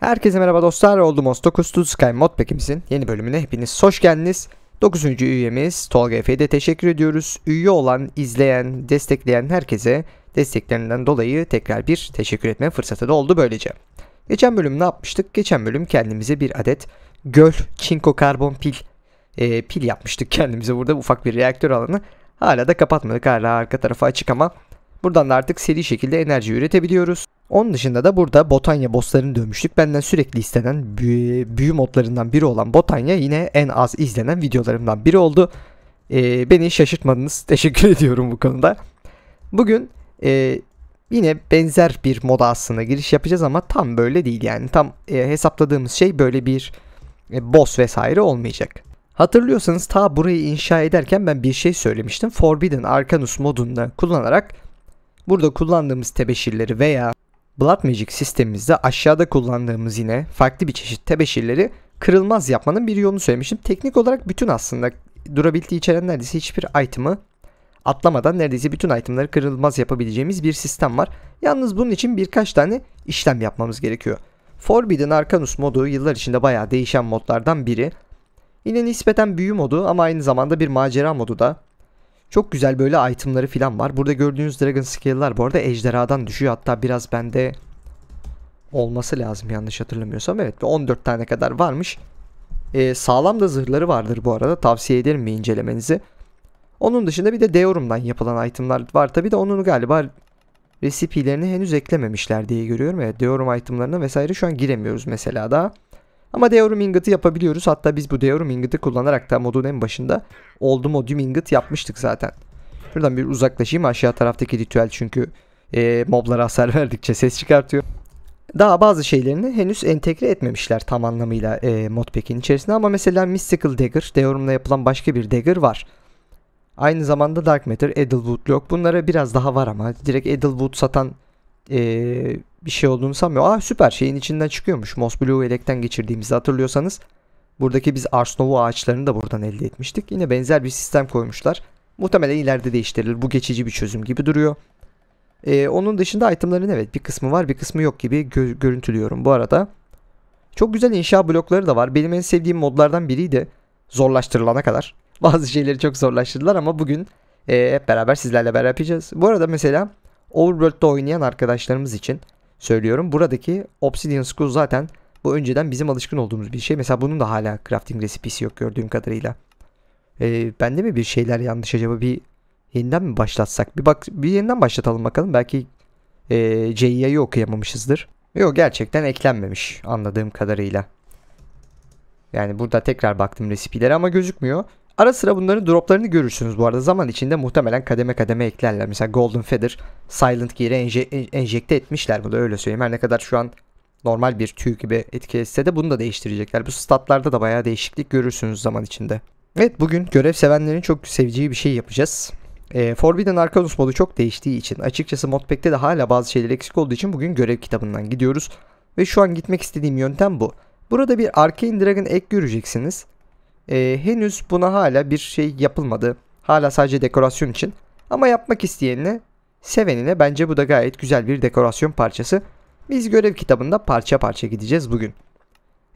Herkese merhaba dostlar. Oldumos 9 to Sky Modpack'imizin yeni bölümüne hepiniz hoş geldiniz. 9. üyemiz Tolga Efe'ye de teşekkür ediyoruz. Üye olan, izleyen, destekleyen herkese desteklerinden dolayı tekrar bir teşekkür etme fırsatı da oldu böylece. Geçen bölüm ne yapmıştık? Geçen bölüm kendimize bir adet göl çinko karbon pil e, pil yapmıştık kendimize burada ufak bir reaktör alanı. Hala da kapatmadık hala arka tarafı açık ama buradan da artık seri şekilde enerji üretebiliyoruz. Onun dışında da burada Botanya bosslarını dövmüştük. Benden sürekli istenen büyü, modlarından biri olan Botanya yine en az izlenen videolarımdan biri oldu. Ee, beni şaşırtmadınız. Teşekkür ediyorum bu konuda. Bugün e, yine benzer bir moda aslında giriş yapacağız ama tam böyle değil yani. Tam e, hesapladığımız şey böyle bir e, boss vesaire olmayacak. Hatırlıyorsanız ta burayı inşa ederken ben bir şey söylemiştim. Forbidden Arcanus modunda kullanarak burada kullandığımız tebeşirleri veya Blood Magic sistemimizde aşağıda kullandığımız yine farklı bir çeşit tebeşirleri kırılmaz yapmanın bir yolunu söylemiştim. Teknik olarak bütün aslında durability içeren neredeyse hiçbir item'ı atlamadan neredeyse bütün itemları kırılmaz yapabileceğimiz bir sistem var. Yalnız bunun için birkaç tane işlem yapmamız gerekiyor. Forbidden Arcanus modu yıllar içinde bayağı değişen modlardan biri. Yine nispeten büyü modu ama aynı zamanda bir macera modu da. Çok güzel böyle itemları falan var. Burada gördüğünüz Dragon Scale'lar bu arada ejderhadan düşüyor. Hatta biraz bende olması lazım yanlış hatırlamıyorsam. Evet 14 tane kadar varmış. Ee, sağlam da zırhları vardır bu arada. Tavsiye ederim bir incelemenizi. Onun dışında bir de Deorum'dan yapılan itemlar var. Tabi de onun galiba resipelerini henüz eklememişler diye görüyorum. Evet Deorum itemlarına vesaire şu an giremiyoruz mesela daha. Ama Deorum Ingot'ı yapabiliyoruz. Hatta biz bu Deorum Ingot'ı kullanarak da modun en başında Oldum Odium Ingot yapmıştık zaten. Şuradan bir uzaklaşayım aşağı taraftaki ritüel çünkü e, moblara hasar verdikçe ses çıkartıyor. Daha bazı şeylerini henüz entegre etmemişler tam anlamıyla e, modpack'in içerisinde ama mesela Mystical Dagger, Deorum'la yapılan başka bir dagger var. Aynı zamanda Dark Matter, Edelwood yok. Bunlara biraz daha var ama direkt Edelwood satan e, bir şey olduğunu sanmıyorum. Aa süper şeyin içinden çıkıyormuş. Moss Blue elekten geçirdiğimizi hatırlıyorsanız. Buradaki biz Arsnovu ağaçlarını da buradan elde etmiştik. Yine benzer bir sistem koymuşlar. Muhtemelen ileride değiştirilir. Bu geçici bir çözüm gibi duruyor. Ee, onun dışında itemların evet bir kısmı var bir kısmı yok gibi gö görüntülüyorum bu arada. Çok güzel inşa blokları da var. Benim en sevdiğim modlardan biriydi. Zorlaştırılana kadar. Bazı şeyleri çok zorlaştırdılar ama bugün e, hep beraber sizlerle beraber yapacağız. Bu arada mesela Overworld'da oynayan arkadaşlarımız için söylüyorum. Buradaki Obsidian Skull zaten bu önceden bizim alışkın olduğumuz bir şey. Mesela bunun da hala crafting resipisi yok gördüğüm kadarıyla. Ee, bende mi bir şeyler yanlış acaba bir yeniden mi başlatsak? Bir bak bir yeniden başlatalım bakalım. Belki e, CIA'yı okuyamamışızdır. Yok gerçekten eklenmemiş anladığım kadarıyla. Yani burada tekrar baktım resipilere ama gözükmüyor. Ara sıra bunların droplarını görürsünüz bu arada. Zaman içinde muhtemelen kademe kademe eklerler. Mesela Golden Feather, Silent Gear'e enje enjekte etmişler. Bu da öyle söyleyeyim. Her ne kadar şu an normal bir tüy gibi etkilese de bunu da değiştirecekler. Bu statlarda da bayağı değişiklik görürsünüz zaman içinde. Evet bugün görev sevenlerin çok seveceği bir şey yapacağız. E, Forbidden Arcanus modu çok değiştiği için açıkçası modpack'te de hala bazı şeyler eksik olduğu için bugün görev kitabından gidiyoruz. Ve şu an gitmek istediğim yöntem bu. Burada bir Arcane Dragon ek göreceksiniz. E, henüz buna hala bir şey yapılmadı. Hala sadece dekorasyon için. Ama yapmak isteyenine, sevenine bence bu da gayet güzel bir dekorasyon parçası. Biz görev kitabında parça parça gideceğiz bugün.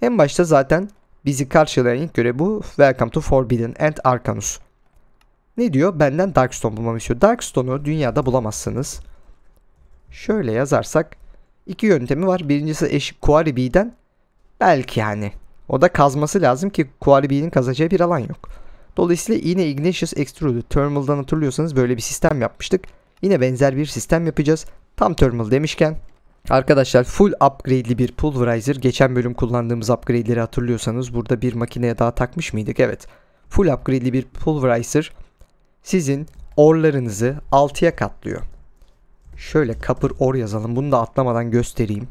En başta zaten bizi karşılayan ilk görev bu. Welcome to Forbidden and Arcanus. Ne diyor? Benden Darkstone bulmamı istiyor. Darkstone'u dünyada bulamazsınız. Şöyle yazarsak iki yöntemi var. Birincisi eşik Quarry belki yani. O da kazması lazım ki Quarry kazacağı bir alan yok. Dolayısıyla yine Ignatius Extruded Thermal'dan hatırlıyorsanız böyle bir sistem yapmıştık. Yine benzer bir sistem yapacağız. Tam Thermal demişken Arkadaşlar full upgrade'li bir pulverizer. Geçen bölüm kullandığımız upgrade'leri hatırlıyorsanız burada bir makineye daha takmış mıydık? Evet. Full upgrade'li bir pulverizer sizin orlarınızı 6'ya katlıyor. Şöyle kapır or yazalım. Bunu da atlamadan göstereyim.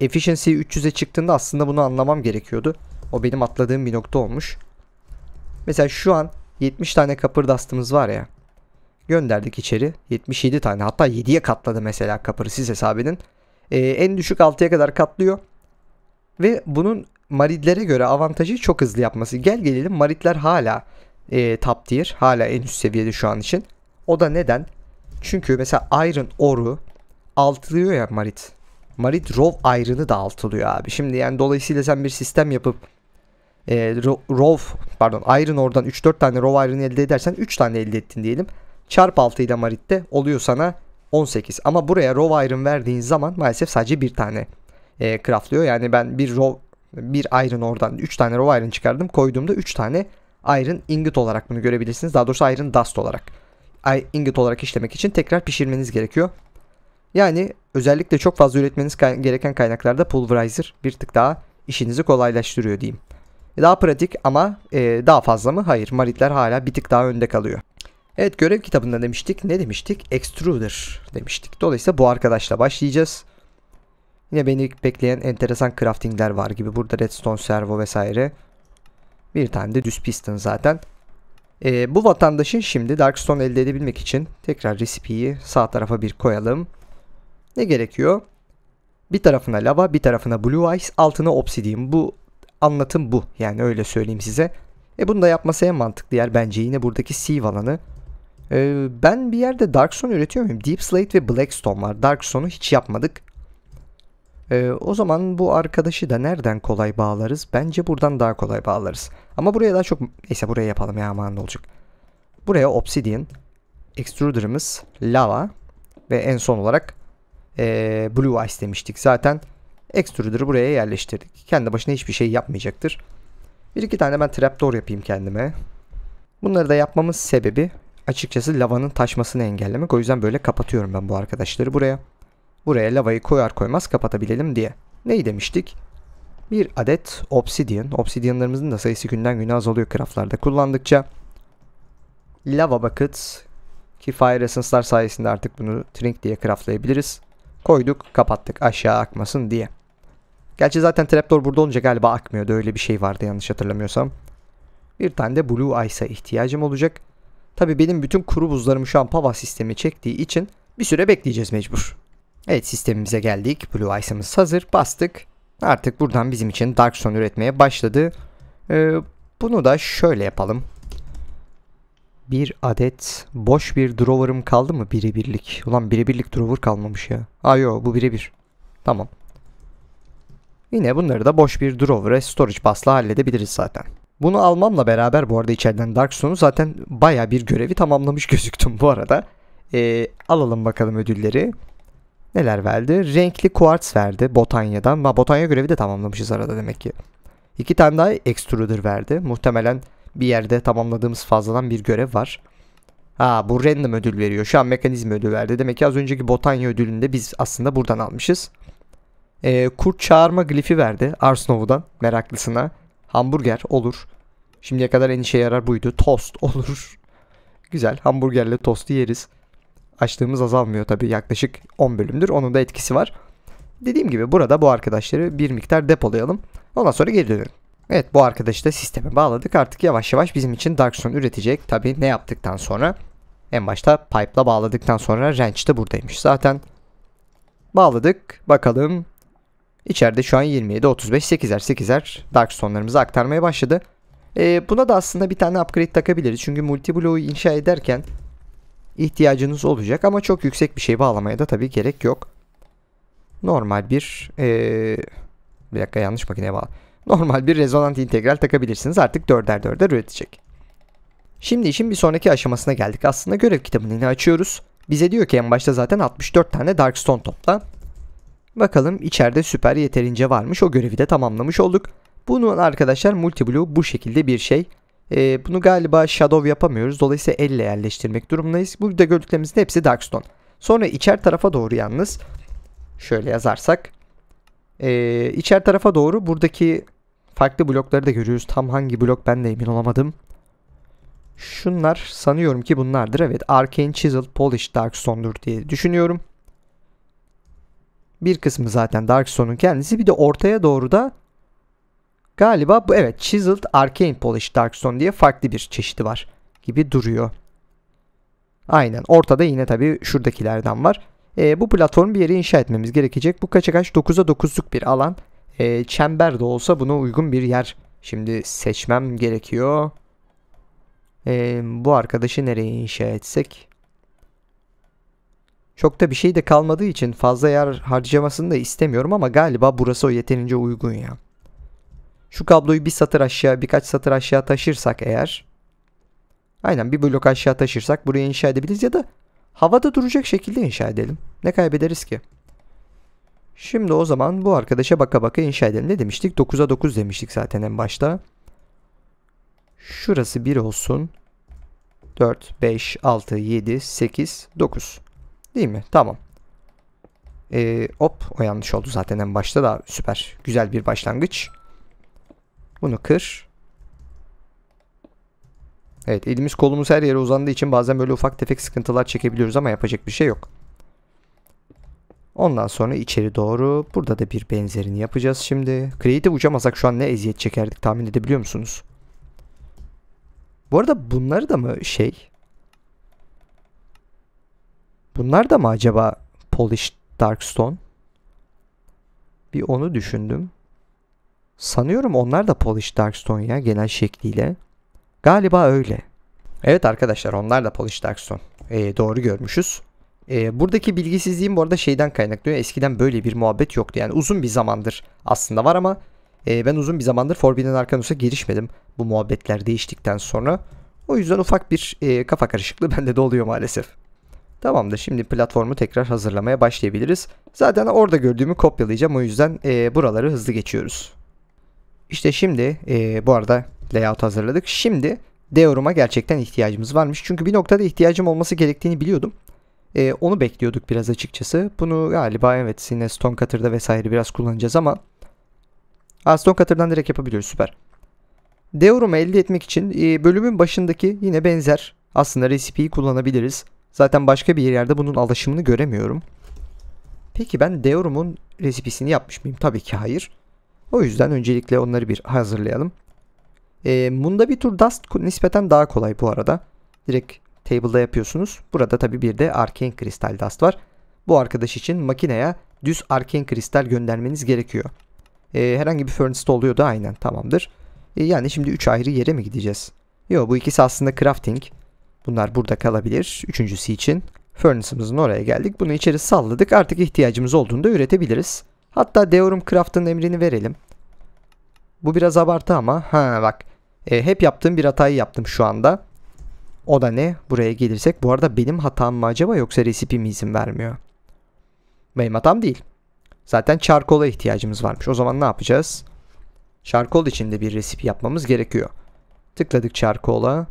Efficiency 300'e çıktığında aslında bunu anlamam gerekiyordu. O benim atladığım bir nokta olmuş. Mesela şu an 70 tane kapır dastımız var ya. Gönderdik içeri. 77 tane hatta 7'ye katladı mesela kapırı siz hesap edin. Ee, en düşük 6'ya kadar katlıyor. Ve bunun maridlere göre avantajı çok hızlı yapması. Gel gelelim maridler hala e, top tier. Hala en üst seviyede şu an için. O da neden? Çünkü mesela Iron Ore'u altlıyor ya marit. Marit Rov Iron'ı dağıtılıyor abi. Şimdi yani dolayısıyla sen bir sistem yapıp e, Rov pardon Iron oradan 3-4 tane Rov Iron elde edersen 3 tane elde ettin diyelim. Çarp 6 ile Marit'te oluyor sana 18. Ama buraya Rov Iron verdiğin zaman maalesef sadece bir tane e, craftlıyor. Yani ben bir Rov bir Iron oradan 3 tane Rov Iron çıkardım. Koyduğumda 3 tane Iron Ingot olarak bunu görebilirsiniz. Daha doğrusu Iron Dust olarak. Ingot olarak işlemek için tekrar pişirmeniz gerekiyor. Yani özellikle çok fazla üretmeniz gereken kaynaklarda Pulverizer bir tık daha işinizi kolaylaştırıyor diyeyim. Daha pratik ama e, daha fazla mı? Hayır. Maritler hala bir tık daha önde kalıyor. Evet görev kitabında demiştik. Ne demiştik? Extruder demiştik. Dolayısıyla bu arkadaşla başlayacağız. Yine beni bekleyen enteresan craftingler var gibi. Burada redstone servo vesaire. Bir tane de düz piston zaten. Ee, bu vatandaşın şimdi Darkstone elde edebilmek için tekrar recipe'yi sağ tarafa bir koyalım. Ne gerekiyor? Bir tarafına lava, bir tarafına blue ice, altına obsidian. Bu anlatım bu. Yani öyle söyleyeyim size. E bunu da yapması en mantıklı yer bence yine buradaki sieve alanı. Ee, ben bir yerde Darkstone üretiyor muyum? Deep Slate ve Blackstone var. Darkstone'u hiç yapmadık. Ee, o zaman bu arkadaşı da nereden kolay bağlarız? Bence buradan daha kolay bağlarız. Ama buraya daha çok... Neyse buraya yapalım ya aman olacak. Buraya Obsidian, Extruder'ımız, Lava ve en son olarak ee, Blue Ice demiştik. Zaten Extruder'ı buraya yerleştirdik. Kendi başına hiçbir şey yapmayacaktır. Bir iki tane ben trapdoor yapayım kendime. Bunları da yapmamız sebebi açıkçası lavanın taşmasını engellemek. O yüzden böyle kapatıyorum ben bu arkadaşları buraya. Buraya lavayı koyar koymaz kapatabilelim diye. Neyi demiştik? Bir adet obsidian. Obsidianlarımızın da sayısı günden güne azalıyor craftlarda kullandıkça. Lava bucket. Ki fire essence'lar sayesinde artık bunu trink diye craftlayabiliriz. Koyduk kapattık aşağı akmasın diye. Gerçi zaten trapdoor burada olunca galiba akmıyordu. Öyle bir şey vardı yanlış hatırlamıyorsam. Bir tane de Blue Ice'a ihtiyacım olacak. Tabi benim bütün kuru buzlarım şu an Pava sistemi çektiği için bir süre bekleyeceğiz mecbur. Evet sistemimize geldik. Blue Ice'ımız hazır. Bastık. Artık buradan bizim için Darkstone üretmeye başladı. Ee, bunu da şöyle yapalım. Bir adet boş bir drawer'ım kaldı mı? Birebirlik. Ulan birebirlik drawer kalmamış ya. Aa yo bu birebir. Tamam. Yine bunları da boş bir drawer'e storage bus'la halledebiliriz zaten. Bunu almamla beraber bu arada içeriden Darkstone'u zaten baya bir görevi tamamlamış gözüktüm bu arada. Ee, alalım bakalım ödülleri. Neler verdi? Renkli kuartz verdi Botanya'dan. Ma Botanya görevi de tamamlamışız arada demek ki. İki tane daha extruder verdi. Muhtemelen bir yerde tamamladığımız fazladan bir görev var. Ha bu random ödül veriyor. Şu an mekanizma ödül verdi. Demek ki az önceki Botanya ödülünde biz aslında buradan almışız. Ee, kurt çağırma glifi verdi Arsnov'dan meraklısına. Hamburger olur. Şimdiye kadar en işe yarar buydu. Tost olur. Güzel hamburgerle tostu yeriz. Açlığımız azalmıyor tabi yaklaşık 10 bölümdür. Onun da etkisi var. Dediğim gibi burada bu arkadaşları bir miktar depolayalım. Ondan sonra geri dönelim. Evet bu arkadaşı da sisteme bağladık. Artık yavaş yavaş bizim için Darkstone üretecek. Tabi ne yaptıktan sonra? En başta pipe'la bağladıktan sonra wrench de buradaymış zaten. Bağladık. Bakalım. İçeride şu an 27, 35, 8'er 8'er Darkstone'larımızı aktarmaya başladı. Ee, buna da aslında bir tane upgrade takabiliriz. Çünkü multi bloğu inşa ederken ihtiyacınız olacak ama çok yüksek bir şey bağlamaya da tabii gerek yok. Normal bir ee, bir dakika yanlış makineye bağlı. Normal bir rezonant integral takabilirsiniz. Artık dörder dörder üretecek. Şimdi işin bir sonraki aşamasına geldik. Aslında görev kitabını yine açıyoruz. Bize diyor ki en başta zaten 64 tane Darkstone topla. Bakalım içeride süper yeterince varmış. O görevi de tamamlamış olduk. Bunun arkadaşlar multiblue bu şekilde bir şey. Ee, bunu galiba shadow yapamıyoruz. Dolayısıyla elle yerleştirmek durumundayız. Burada gördüklerimizin hepsi darkstone. Sonra içer tarafa doğru yalnız şöyle yazarsak ee, içer tarafa doğru buradaki farklı blokları da görüyoruz. Tam hangi blok ben de emin olamadım. Şunlar sanıyorum ki bunlardır. Evet Arcane Chisel Polish Darkstone'dur diye düşünüyorum. Bir kısmı zaten Darkstone'un kendisi. Bir de ortaya doğru da galiba bu evet Chiseled Arcane Polish Darkstone diye farklı bir çeşidi var gibi duruyor. Aynen ortada yine tabi şuradakilerden var. E, bu platformu bir yere inşa etmemiz gerekecek. Bu kaça kaç 9'a 9'luk bir alan. E, çember de olsa buna uygun bir yer. Şimdi seçmem gerekiyor. E, bu arkadaşı nereye inşa etsek? Çok da bir şey de kalmadığı için fazla yer harcamasını da istemiyorum ama galiba burası o yeterince uygun ya. Şu kabloyu bir satır aşağı birkaç satır aşağı taşırsak eğer. Aynen bir blok aşağı taşırsak burayı inşa edebiliriz ya da havada duracak şekilde inşa edelim. Ne kaybederiz ki? Şimdi o zaman bu arkadaşa baka baka inşa edelim. Ne demiştik? 9'a 9 demiştik zaten en başta. Şurası 1 olsun. 4, 5, 6, 7, 8, 9. Değil mi? Tamam. Ee, hop o yanlış oldu zaten en başta da süper. Güzel bir başlangıç. Bunu kır. Evet elimiz kolumuz her yere uzandığı için bazen böyle ufak tefek sıkıntılar çekebiliyoruz ama yapacak bir şey yok. Ondan sonra içeri doğru burada da bir benzerini yapacağız şimdi. Creative uçamasak şu an ne eziyet çekerdik tahmin edebiliyor musunuz? Bu arada bunları da mı şey? Bunlar da mı acaba Polished Darkstone? Bir onu düşündüm. Sanıyorum onlar da Polished Darkstone ya genel şekliyle. Galiba öyle. Evet arkadaşlar onlar da Polished Darkstone. Ee, doğru görmüşüz. Ee, buradaki bilgisizliğim bu arada şeyden kaynaklanıyor. Eskiden böyle bir muhabbet yoktu. Yani uzun bir zamandır aslında var ama e, ben uzun bir zamandır Forbidden Arcanus'a girişmedim. Bu muhabbetler değiştikten sonra. O yüzden ufak bir e, kafa karışıklığı bende de oluyor maalesef. Tamamdır şimdi platformu tekrar hazırlamaya başlayabiliriz. Zaten orada gördüğümü kopyalayacağım o yüzden e, buraları hızlı geçiyoruz. İşte şimdi e, bu arada layout hazırladık. Şimdi Deorum'a gerçekten ihtiyacımız varmış. Çünkü bir noktada ihtiyacım olması gerektiğini biliyordum. E, onu bekliyorduk biraz açıkçası. Bunu galiba evet yine Stone Cutter'da vesaire biraz kullanacağız ama Aa, Stone Cutter'dan direkt yapabiliyoruz süper. Deorum'u elde etmek için e, bölümün başındaki yine benzer aslında resipeyi kullanabiliriz. Zaten başka bir yerde bunun alışımını göremiyorum. Peki ben Deorum'un resipesini yapmış mıyım? Tabii ki hayır. O yüzden öncelikle onları bir hazırlayalım. E, bunda bir tur Dust nispeten daha kolay bu arada. Direkt table'da yapıyorsunuz. Burada tabii bir de Arcane Crystal Dust var. Bu arkadaş için makineye düz Arcane Kristal göndermeniz gerekiyor. E, herhangi bir furnace'da oluyor da aynen tamamdır. E, yani şimdi 3 ayrı yere mi gideceğiz? Yok bu ikisi aslında crafting. Bunlar burada kalabilir. Üçüncüsü için furnace'ımızın oraya geldik. Bunu içeri salladık. Artık ihtiyacımız olduğunda üretebiliriz. Hatta Deorum Craft'ın emrini verelim. Bu biraz abartı ama. Ha bak. E, hep yaptığım bir hatayı yaptım şu anda. O da ne? Buraya gelirsek. Bu arada benim hatam mı acaba yoksa resipi mi izin vermiyor? Benim hatam değil. Zaten charcoal'a ihtiyacımız varmış. O zaman ne yapacağız? Charcoal için de bir resipi yapmamız gerekiyor. Tıkladık charcoal'a.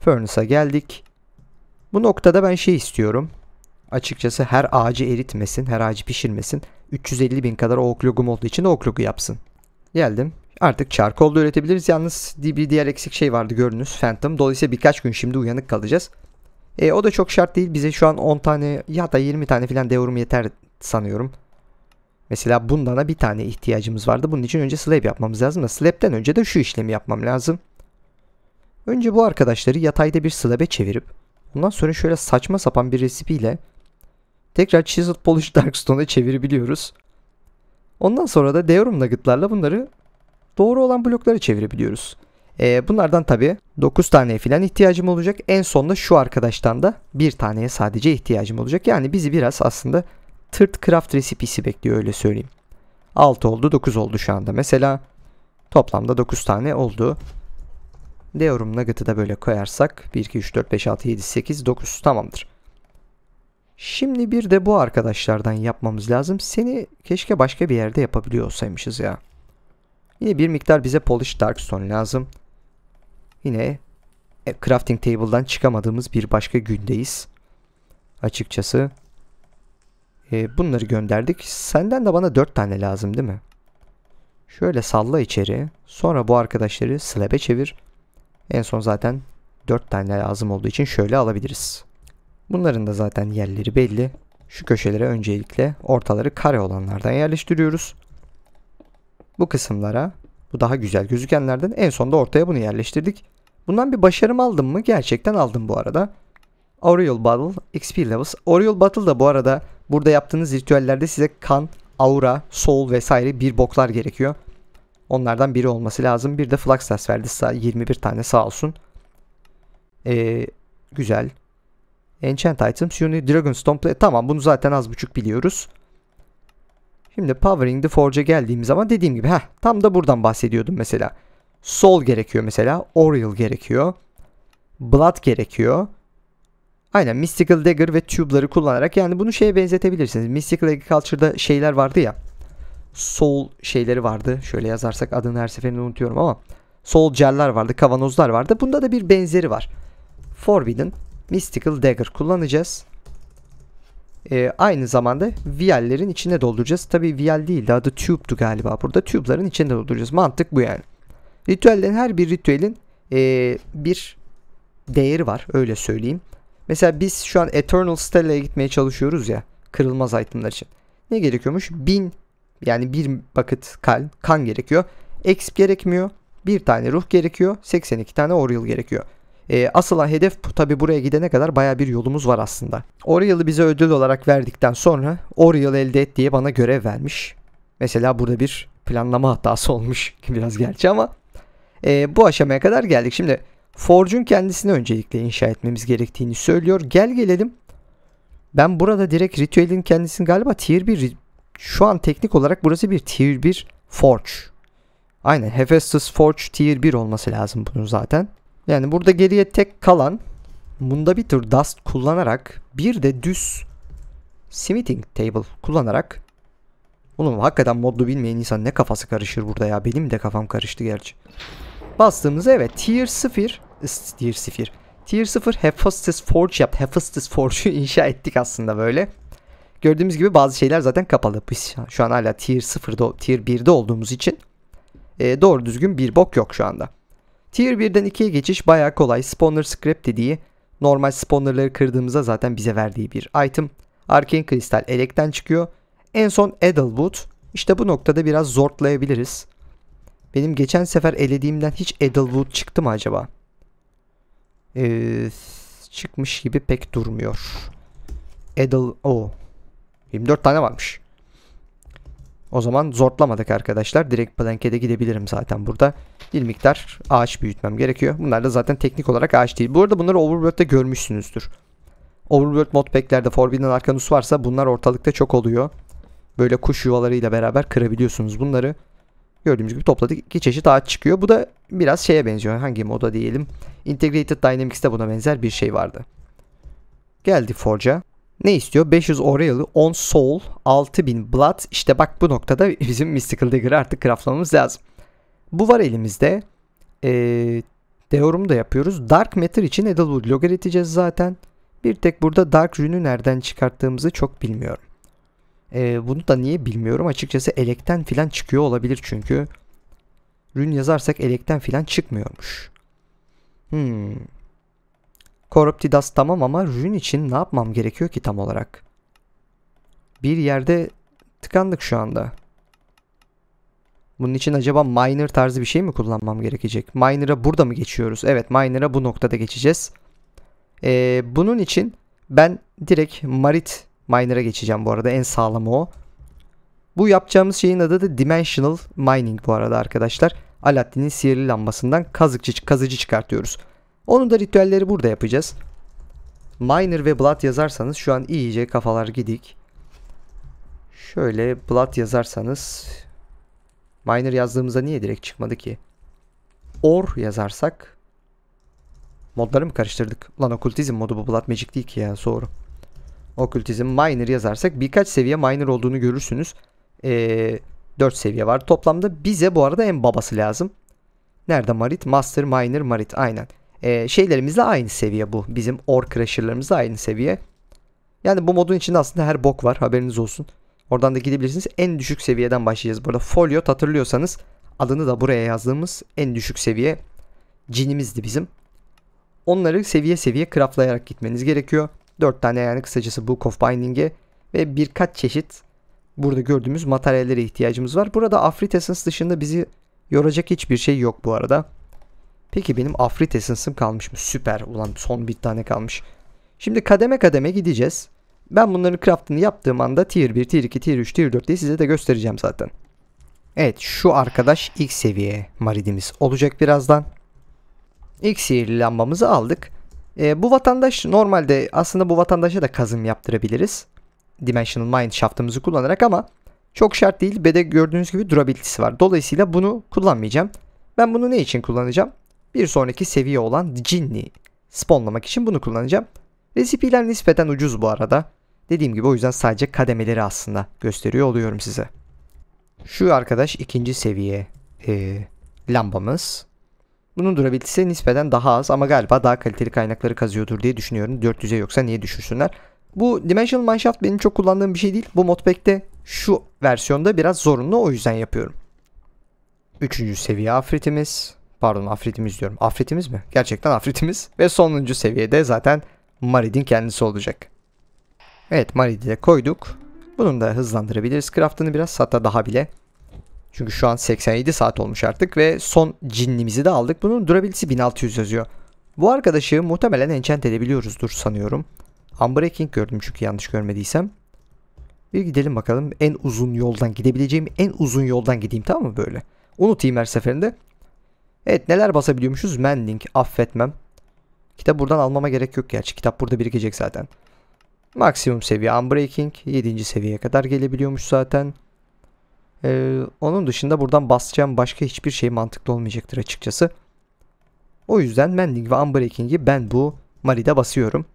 Furnace'a geldik. Bu noktada ben şey istiyorum. Açıkçası her ağacı eritmesin, her ağacı pişirmesin. 350 bin kadar oak logum olduğu için oak logu yapsın. Geldim. Artık charcoal da üretebiliriz. Yalnız bir diğer eksik şey vardı gördünüz. Phantom. Dolayısıyla birkaç gün şimdi uyanık kalacağız. E, o da çok şart değil. Bize şu an 10 tane ya da 20 tane falan deorum yeter sanıyorum. Mesela bundana bir tane ihtiyacımız vardı. Bunun için önce slab yapmamız lazım da slab'den önce de şu işlemi yapmam lazım. Önce bu arkadaşları yatayda bir slab'e çevirip ondan sonra şöyle saçma sapan bir resipiyle tekrar Chiseled Polish Darkstone'a çevirebiliyoruz. Ondan sonra da Deorum Nugget'larla bunları doğru olan blokları çevirebiliyoruz. Ee, bunlardan tabi 9 taneye falan ihtiyacım olacak. En sonunda şu arkadaştan da bir taneye sadece ihtiyacım olacak. Yani bizi biraz aslında Tırt Craft resipisi bekliyor öyle söyleyeyim. 6 oldu 9 oldu şu anda. Mesela toplamda 9 tane oldu. Deorum Nugget'ı da böyle koyarsak 1, 2, 3, 4, 5, 6, 7, 8, 9 tamamdır. Şimdi bir de bu arkadaşlardan yapmamız lazım. Seni keşke başka bir yerde yapabiliyor olsaymışız ya. Yine bir miktar bize Polish Darkstone lazım. Yine e, Crafting Table'dan çıkamadığımız bir başka gündeyiz. Açıkçası. E, bunları gönderdik. Senden de bana 4 tane lazım değil mi? Şöyle salla içeri. Sonra bu arkadaşları slab'e çevir. En son zaten 4 tane lazım olduğu için şöyle alabiliriz. Bunların da zaten yerleri belli. Şu köşelere öncelikle ortaları kare olanlardan yerleştiriyoruz. Bu kısımlara bu daha güzel gözükenlerden en sonda ortaya bunu yerleştirdik. Bundan bir başarım aldım mı? Gerçekten aldım bu arada. Oriole Battle XP Levels. Oriole Battle da bu arada burada yaptığınız ritüellerde size kan, aura, soul vesaire bir boklar gerekiyor. Onlardan biri olması lazım. Bir de Fluxtas verdi. 21 tane sağ olsun. Ee, güzel. Enchant items, Uni, Dragonstone. Tamam bunu zaten az buçuk biliyoruz. Şimdi Powering the Forge'a geldiğimiz zaman dediğim gibi heh, tam da buradan bahsediyordum mesela. Soul gerekiyor mesela. Oriel gerekiyor. Blood gerekiyor. Aynen Mystical Dagger ve Tube'ları kullanarak yani bunu şeye benzetebilirsiniz. Mystical Agriculture'da şeyler vardı ya. Soul şeyleri vardı. Şöyle yazarsak adını her seferinde unutuyorum ama. Soul gel'ler vardı, kavanozlar vardı. Bunda da bir benzeri var. Forbidden Mystical Dagger kullanacağız. Ee, aynı zamanda viallerin içine dolduracağız. Tabi vial değil de adı tube'du galiba burada. Tube'ların içine dolduracağız. Mantık bu yani. Ritüellerin her bir ritüelin ee, bir değeri var öyle söyleyeyim. Mesela biz şu an Eternal Stella'ya gitmeye çalışıyoruz ya. Kırılmaz itemler için. Ne gerekiyormuş? 1000 yani bir bakıt kan, kan gerekiyor. Exp gerekmiyor. Bir tane ruh gerekiyor. 82 tane Oriel gerekiyor. E, asıl hedef tabi buraya gidene kadar baya bir yolumuz var aslında. Oriel'ı bize ödül olarak verdikten sonra Oriel elde et diye bana görev vermiş. Mesela burada bir planlama hatası olmuş biraz gerçi ama e, bu aşamaya kadar geldik. Şimdi Forge'un kendisini öncelikle inşa etmemiz gerektiğini söylüyor. Gel gelelim. Ben burada direkt ritüelin kendisini galiba tier 1 şu an teknik olarak burası bir tier 1 Forge. Aynen Hephaestus Forge tier 1 olması lazım bunun zaten. Yani burada geriye tek kalan bunda bir tür dust kullanarak bir de düz smithing table kullanarak Oğlum hakikaten modlu bilmeyen insan ne kafası karışır burada ya. Benim de kafam karıştı gerçi. Bastığımızda evet tier 0 tier 0 tier 0 Hephaestus Forge yap. Hephaestus Forge'u inşa ettik aslında böyle. Gördüğümüz gibi bazı şeyler zaten kapalı. Biz şu an hala tier 0'da tier 1'de olduğumuz için e, doğru düzgün bir bok yok şu anda. Tier 1'den 2'ye geçiş baya kolay. Spawner Scrap dediği normal spawnerları kırdığımızda zaten bize verdiği bir item. Arcane Kristal elekten çıkıyor. En son Edelwood. İşte bu noktada biraz zortlayabiliriz. Benim geçen sefer elediğimden hiç Edelwood çıktı mı acaba? Ee, çıkmış gibi pek durmuyor. Edel... Oh. 24 tane varmış. O zaman zortlamadık arkadaşlar. Direkt Blanket'e gidebilirim zaten burada. Bir miktar ağaç büyütmem gerekiyor. Bunlar da zaten teknik olarak ağaç değil. Bu arada bunları Overworld'de görmüşsünüzdür. Overworld modpacklerde Forbidden Arcanus varsa bunlar ortalıkta çok oluyor. Böyle kuş yuvalarıyla beraber kırabiliyorsunuz bunları. Gördüğümüz gibi topladık. iki çeşit ağaç çıkıyor. Bu da biraz şeye benziyor. Hangi moda diyelim. Integrated Dynamics'te buna benzer bir şey vardı. Geldi Forge'a. Ne istiyor? 500 Aureal'ı, 10 Soul, 6000 Blood. İşte bak bu noktada bizim Mystical Dagger'ı artık craftlamamız lazım. Bu var elimizde. Ee, Deorum da yapıyoruz. Dark Matter için Edelwood log üreteceğiz zaten. Bir tek burada Dark Rune'ü nereden çıkarttığımızı çok bilmiyorum. Ee, bunu da niye bilmiyorum. Açıkçası elekten filan çıkıyor olabilir çünkü. Rune yazarsak elekten filan çıkmıyormuş. Hmm. Corrupted Dust tamam ama Rune için ne yapmam gerekiyor ki tam olarak? Bir yerde tıkandık şu anda. Bunun için acaba miner tarzı bir şey mi kullanmam gerekecek? Miner'a burada mı geçiyoruz? Evet miner'a bu noktada geçeceğiz. Ee, bunun için ben direkt Marit miner'a geçeceğim bu arada. En sağlamı o. Bu yapacağımız şeyin adı da Dimensional Mining bu arada arkadaşlar. Alaaddin'in sihirli lambasından kazıkçı, kazıcı çıkartıyoruz. Onun da ritüelleri burada yapacağız. Miner ve Blood yazarsanız şu an iyice kafalar gidik. Şöyle Blood yazarsanız Miner yazdığımızda niye direkt çıkmadı ki? Or yazarsak Modları mı karıştırdık? Ulan okültizm modu bu Blood Magic değil ki ya soru. Okültizm Miner yazarsak birkaç seviye Miner olduğunu görürsünüz. Ee, 4 seviye var. Toplamda bize bu arada en babası lazım. Nerede Marit? Master, Miner, Marit. Aynen. Ee, şeylerimizle aynı seviye bu. Bizim Or Crusher'larımızla aynı seviye. Yani bu modun içinde aslında her bok var. Haberiniz olsun. Oradan da gidebilirsiniz. En düşük seviyeden başlayacağız. Burada Foliot hatırlıyorsanız adını da buraya yazdığımız en düşük seviye cinimizdi bizim. Onları seviye seviye craftlayarak gitmeniz gerekiyor. 4 tane yani kısacası Book of Binding'e ve birkaç çeşit burada gördüğümüz materyallere ihtiyacımız var. Burada Afrit Essence dışında bizi yoracak hiçbir şey yok bu arada. Peki benim Afrit Essence'ım kalmış mı? Süper. Ulan son bir tane kalmış. Şimdi kademe kademe gideceğiz. Ben bunların craftını yaptığım anda tier 1, tier 2, tier 3, tier 4 diye size de göstereceğim zaten. Evet şu arkadaş ilk seviye maridimiz olacak birazdan. İlk sihirli lambamızı aldık. E, bu vatandaş normalde aslında bu vatandaşa da kazım yaptırabiliriz. Dimensional Mind shaftımızı kullanarak ama çok şart değil. Ve de gördüğünüz gibi durability'si var. Dolayısıyla bunu kullanmayacağım. Ben bunu ne için kullanacağım? Bir sonraki seviye olan Jinni spawnlamak için bunu kullanacağım. Resipiler nispeten ucuz bu arada. Dediğim gibi o yüzden sadece kademeleri aslında gösteriyor oluyorum size. Şu arkadaş ikinci seviye e, lambamız. Bunun durabilitesi nispeten daha az ama galiba daha kaliteli kaynakları kazıyordur diye düşünüyorum. 400'e yoksa niye düşürsünler? Bu Dimensional Mineshaft benim çok kullandığım bir şey değil. Bu modpack'te şu versiyonda biraz zorunlu o yüzden yapıyorum. Üçüncü seviye afritimiz. Pardon afritimiz diyorum. Afritimiz mi? Gerçekten afritimiz. Ve sonuncu seviyede zaten Marid'in kendisi olacak. Evet Marid'i de koyduk. Bunun da hızlandırabiliriz craftını biraz hatta daha bile. Çünkü şu an 87 saat olmuş artık ve son cinnimizi de aldık. Bunun durability'si 1600 yazıyor. Bu arkadaşı muhtemelen enchant edebiliyoruzdur sanıyorum. Unbreaking gördüm çünkü yanlış görmediysem. Bir gidelim bakalım en uzun yoldan gidebileceğim en uzun yoldan gideyim tamam mı böyle. Unutayım her seferinde. Evet neler basabiliyormuşuz? Mending affetmem. Kitap buradan almama gerek yok gerçi. Kitap burada birikecek zaten. Maksimum seviye Unbreaking. 7. seviyeye kadar gelebiliyormuş zaten. Ee, onun dışında buradan basacağım başka hiçbir şey mantıklı olmayacaktır açıkçası. O yüzden Mending ve Unbreaking'i ben bu Mari'de basıyorum.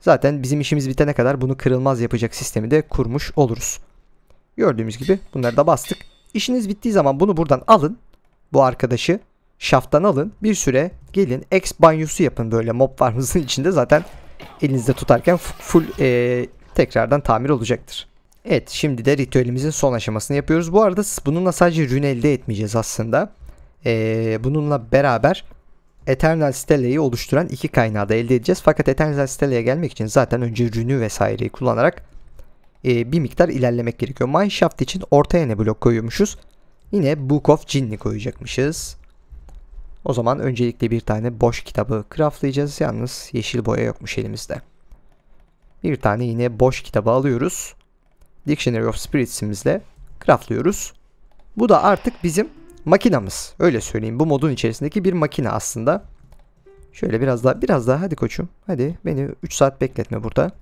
Zaten bizim işimiz bitene kadar bunu kırılmaz yapacak sistemi de kurmuş oluruz. Gördüğümüz gibi bunları da bastık. İşiniz bittiği zaman bunu buradan alın. Bu arkadaşı şaftan alın. Bir süre gelin X banyosu yapın böyle mob farmınızın içinde zaten elinizde tutarken full e, tekrardan tamir olacaktır. Evet şimdi de ritüelimizin son aşamasını yapıyoruz. Bu arada bununla sadece rün elde etmeyeceğiz aslında. Ee, bununla beraber Eternal Stella'yı oluşturan iki kaynağı da elde edeceğiz. Fakat Eternal Stella'ya gelmek için zaten önce rünü vesaireyi kullanarak e, bir miktar ilerlemek gerekiyor. Mineshaft için ortaya ne blok koyuyormuşuz? Yine Book of Jinni koyacakmışız. O zaman öncelikle bir tane boş kitabı craftlayacağız. Yalnız yeşil boya yokmuş elimizde. Bir tane yine boş kitabı alıyoruz. Dictionary of Spirits'imizle craftlıyoruz. Bu da artık bizim makinamız. Öyle söyleyeyim. Bu modun içerisindeki bir makine aslında. Şöyle biraz daha biraz daha hadi koçum. Hadi beni 3 saat bekletme burada.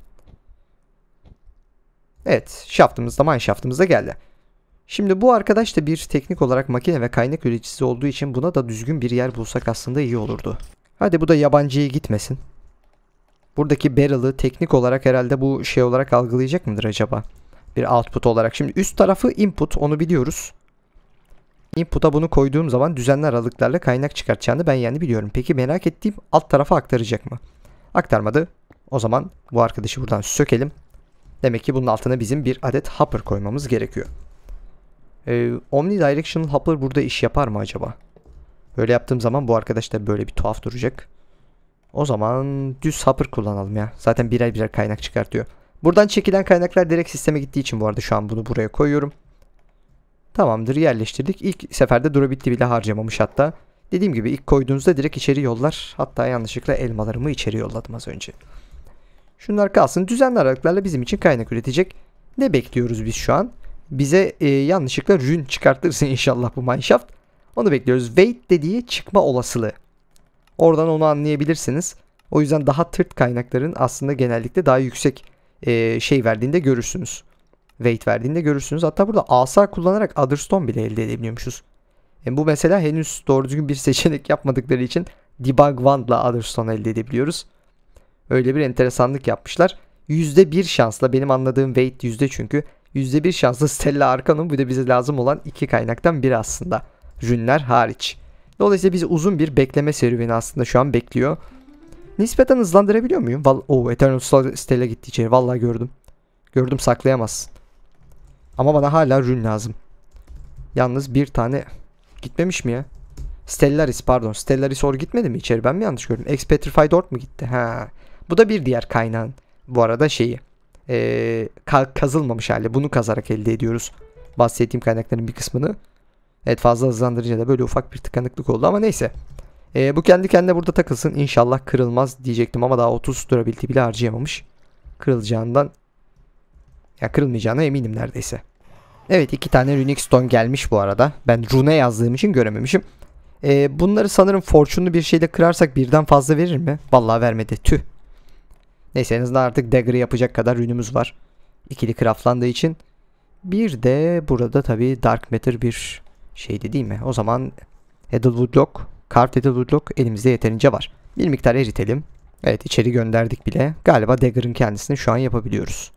Evet, şaftımız da mine şaftımız da geldi. Şimdi bu arkadaş da bir teknik olarak makine ve kaynak üreticisi olduğu için buna da düzgün bir yer bulsak aslında iyi olurdu. Hadi bu da yabancıya gitmesin. Buradaki barrel'ı teknik olarak herhalde bu şey olarak algılayacak mıdır acaba? Bir output olarak. Şimdi üst tarafı input onu biliyoruz. Input'a bunu koyduğum zaman düzenli aralıklarla kaynak çıkartacağını ben yani biliyorum. Peki merak ettiğim alt tarafa aktaracak mı? Aktarmadı. O zaman bu arkadaşı buradan sökelim. Demek ki bunun altına bizim bir adet hopper koymamız gerekiyor. Ee, Omnidirectional hopper burada iş yapar mı acaba? Böyle yaptığım zaman bu arkadaş da böyle bir tuhaf duracak. O zaman düz hopper kullanalım ya. Zaten birer birer kaynak çıkartıyor. Buradan çekilen kaynaklar direkt sisteme gittiği için bu arada şu an bunu buraya koyuyorum. Tamamdır yerleştirdik. İlk seferde durability bile harcamamış hatta. Dediğim gibi ilk koyduğunuzda direkt içeri yollar. Hatta yanlışlıkla elmalarımı içeri yolladım az önce. Şunlar kalsın. Düzenli aralıklarla bizim için kaynak üretecek. Ne bekliyoruz biz şu an? Bize e, yanlışlıkla rün çıkartırsa inşallah bu mineshaft. Onu bekliyoruz. Wait dediği çıkma olasılığı. Oradan onu anlayabilirsiniz. O yüzden daha tırt kaynakların aslında genellikle daha yüksek e, şey verdiğinde görürsünüz. Weight verdiğinde görürsünüz. Hatta burada asa kullanarak Otherstone bile elde edebiliyormuşuz. Yani e, bu mesela henüz doğru düzgün bir seçenek yapmadıkları için Debug Wand'la Otherstone elde edebiliyoruz. Öyle bir enteresanlık yapmışlar. %1 şansla benim anladığım weight yüzde çünkü %1 şansla Stella Arcanum bu da bize lazım olan iki kaynaktan biri aslında. Rünler hariç. Dolayısıyla bizi uzun bir bekleme serüveni aslında şu an bekliyor. Nispeten hızlandırabiliyor muyum? Val oh, Eternal Stella gitti içeri. Vallahi gördüm. Gördüm saklayamazsın. Ama bana hala rün lazım. Yalnız bir tane gitmemiş mi ya? Stellaris pardon. Stellaris or gitmedi mi içeri? Ben mi yanlış gördüm? Expetrified Orb mu gitti? Ha. Bu da bir diğer kaynağın. Bu arada şeyi. Ee, kazılmamış hali. Bunu kazarak elde ediyoruz. Bahsettiğim kaynakların bir kısmını. Evet fazla hızlandırınca da böyle ufak bir tıkanıklık oldu ama neyse. Ee, bu kendi kendine burada takılsın. İnşallah kırılmaz diyecektim ama daha 30 durability bile harcayamamış. Kırılacağından ya kırılmayacağına eminim neredeyse. Evet iki tane Runic Stone gelmiş bu arada. Ben rune yazdığım için görememişim. Ee, bunları sanırım fortune'lu bir şeyle kırarsak birden fazla verir mi? Vallahi vermedi. Tüh. Neyse en azından artık dagger'ı yapacak kadar ürünümüz var. İkili craftlandığı için. Bir de burada tabii Dark Matter bir şeydi değil mi? O zaman Edelwood Lock, Carved Edelwood Lock elimizde yeterince var. Bir miktar eritelim. Evet içeri gönderdik bile. Galiba Dagger'ın kendisini şu an yapabiliyoruz.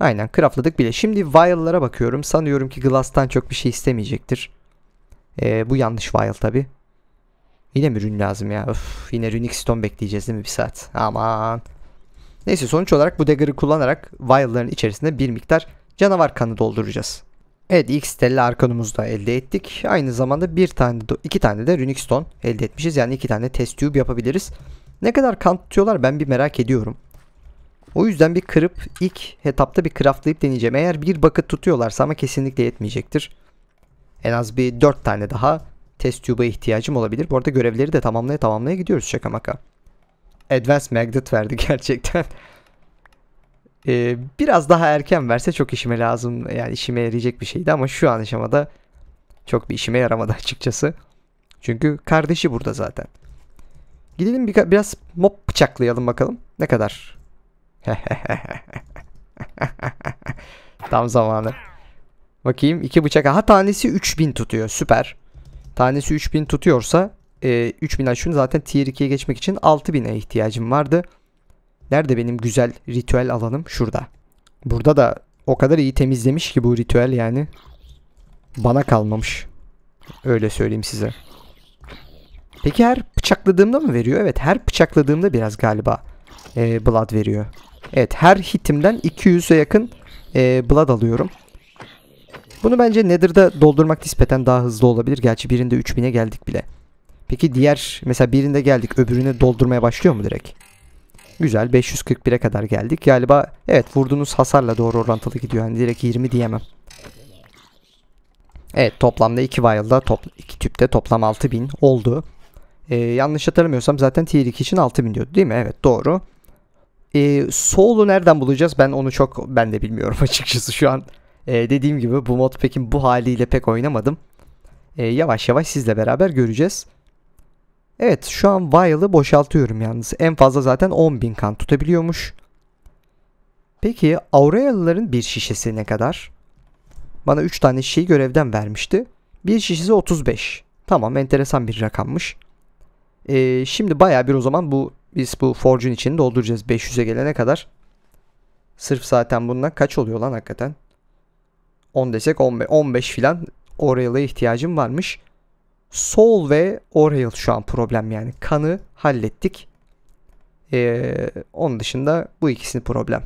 Aynen craftladık bile. Şimdi vial'lara bakıyorum. Sanıyorum ki Glass'tan çok bir şey istemeyecektir. Ee, bu yanlış vial tabi. Yine mi rün lazım ya? Öf, yine runic stone bekleyeceğiz değil mi bir saat? Aman. Neyse sonuç olarak bu dagger'ı kullanarak vial'ların içerisinde bir miktar canavar kanı dolduracağız. Evet ilk Stella Arcanum'umuzu da elde ettik. Aynı zamanda bir tane iki tane de Runic Stone elde etmişiz. Yani iki tane test tube yapabiliriz. Ne kadar kan tutuyorlar ben bir merak ediyorum. O yüzden bir kırıp ilk etapta bir craftlayıp deneyeceğim. Eğer bir bucket tutuyorlarsa ama kesinlikle yetmeyecektir. En az bir 4 tane daha test tube'a ihtiyacım olabilir. Bu arada görevleri de tamamlaya tamamlaya gidiyoruz şaka maka. Advanced Magnet verdi gerçekten. Ee, biraz daha erken verse çok işime lazım. Yani işime yarayacak bir şeydi ama şu an aşamada çok bir işime yaramadı açıkçası. Çünkü kardeşi burada zaten. Gidelim bir, biraz mob bıçaklayalım bakalım. Ne kadar? Tam zamanı. Bakayım iki bıçak. Ha tanesi 3000 tutuyor. Süper. Tanesi 3000 tutuyorsa e, 3000 şunu zaten tier 2'ye geçmek için 6000'e ihtiyacım vardı. Nerede benim güzel ritüel alanım? Şurada. Burada da o kadar iyi temizlemiş ki bu ritüel yani. Bana kalmamış. Öyle söyleyeyim size. Peki her bıçakladığımda mı veriyor? Evet her bıçakladığımda biraz galiba e, blood veriyor. Evet her hitimden 200'e yakın e, blood alıyorum. Bunu bence Nether'da doldurmak nispeten daha hızlı olabilir. Gerçi birinde 3000'e geldik bile. Peki diğer mesela birinde geldik öbürüne doldurmaya başlıyor mu direkt? Güzel 541'e kadar geldik. Galiba evet vurduğunuz hasarla doğru orantılı gidiyor. Yani direkt 20 diyemem. Evet toplamda 2 vial'da top, 2 tüpte toplam 6000 oldu. Ee, yanlış hatırlamıyorsam zaten tier 2 için 6000 diyordu değil mi? Evet doğru. Ee, Soul'u nereden bulacağız? Ben onu çok ben de bilmiyorum açıkçası şu an. Ee, dediğim gibi bu modpack'in bu haliyle pek oynamadım. Ee, yavaş yavaş sizle beraber göreceğiz. Evet şu an vial'ı boşaltıyorum yalnız. En fazla zaten 10.000 kan tutabiliyormuş. Peki Aurelia'lıların bir şişesi ne kadar? Bana 3 tane şişeyi görevden vermişti. Bir şişesi 35. Tamam enteresan bir rakammış. Ee, şimdi baya bir o zaman bu biz bu forge'un içini dolduracağız 500'e gelene kadar. Sırf zaten bundan kaç oluyor lan hakikaten? 10 desek 15, 15 filan Aurelia'ya ihtiyacım varmış. Soul ve Oriel şu an problem yani. Kanı hallettik. Ee, onun dışında bu ikisini problem.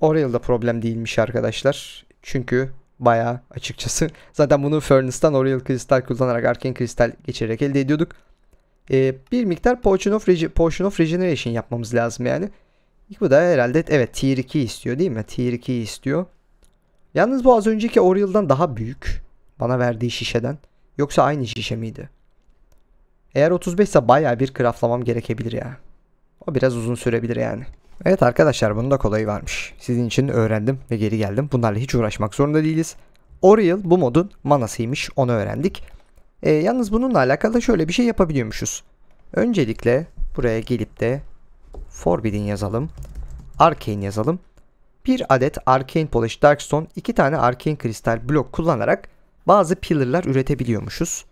Oriel da problem değilmiş arkadaşlar. Çünkü baya açıkçası. Zaten bunu Furnace'dan Oriel kristal kullanarak Arcane kristal geçirerek elde ediyorduk. Ee, bir miktar Potion of, Rege Potion of Regeneration yapmamız lazım yani. Bu da herhalde evet Tier 2 istiyor değil mi? Tier 2 istiyor. Yalnız bu az önceki Oriel'dan daha büyük. Bana verdiği şişeden. Yoksa aynı şişe miydi? Eğer 35 ise baya bir craftlamam gerekebilir ya. O biraz uzun sürebilir yani. Evet arkadaşlar bunun da kolayı varmış. Sizin için öğrendim ve geri geldim. Bunlarla hiç uğraşmak zorunda değiliz. Oriel bu modun manasıymış onu öğrendik. E, yalnız bununla alakalı şöyle bir şey yapabiliyormuşuz. Öncelikle buraya gelip de Forbidden yazalım. Arcane yazalım. Bir adet Arcane Polish Darkstone, iki tane Arcane Kristal blok kullanarak bazı pillarlar üretebiliyormuşuz.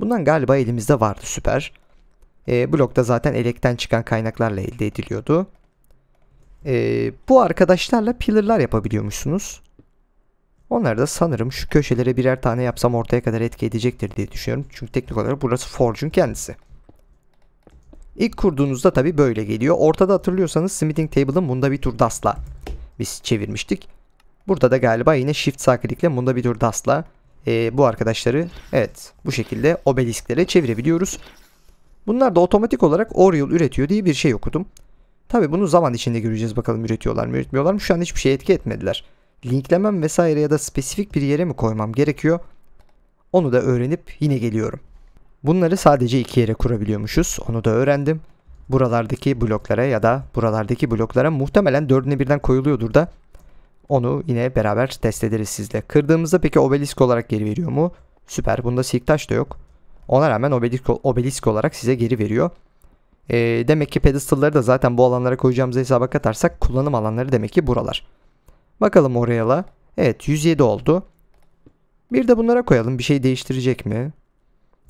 Bundan galiba elimizde vardı süper. E, blokta zaten elekten çıkan kaynaklarla elde ediliyordu. E, bu arkadaşlarla pillarlar yapabiliyormuşsunuz. Onları da sanırım şu köşelere birer tane yapsam ortaya kadar etki edecektir diye düşünüyorum. Çünkü teknik olarak burası Forge'un kendisi. İlk kurduğunuzda tabi böyle geliyor. Ortada hatırlıyorsanız Smithing Table'ın bunda bir tur DAS'la biz çevirmiştik. Burada da galiba yine Shift sağ klikle bunda bir tur DAS'la e, bu arkadaşları evet bu şekilde obelisklere çevirebiliyoruz. Bunlar da otomatik olarak Oriel üretiyor diye bir şey okudum. Tabi bunu zaman içinde göreceğiz bakalım üretiyorlar mı üretmiyorlar mı. Şu an hiçbir şey etki etmediler. Linklemem vesaire ya da spesifik bir yere mi koymam gerekiyor? Onu da öğrenip yine geliyorum. Bunları sadece iki yere kurabiliyormuşuz. Onu da öğrendim. Buralardaki bloklara ya da buralardaki bloklara muhtemelen dördüne birden koyuluyordur da onu yine beraber test ederiz sizle. Kırdığımızda peki obelisk olarak geri veriyor mu? Süper. Bunda silk taş da yok. Ona rağmen obelisk, obelisk olarak size geri veriyor. E, demek ki pedestalları da zaten bu alanlara koyacağımız hesaba katarsak kullanım alanları demek ki buralar. Bakalım oraya Evet 107 oldu. Bir de bunlara koyalım. Bir şey değiştirecek mi?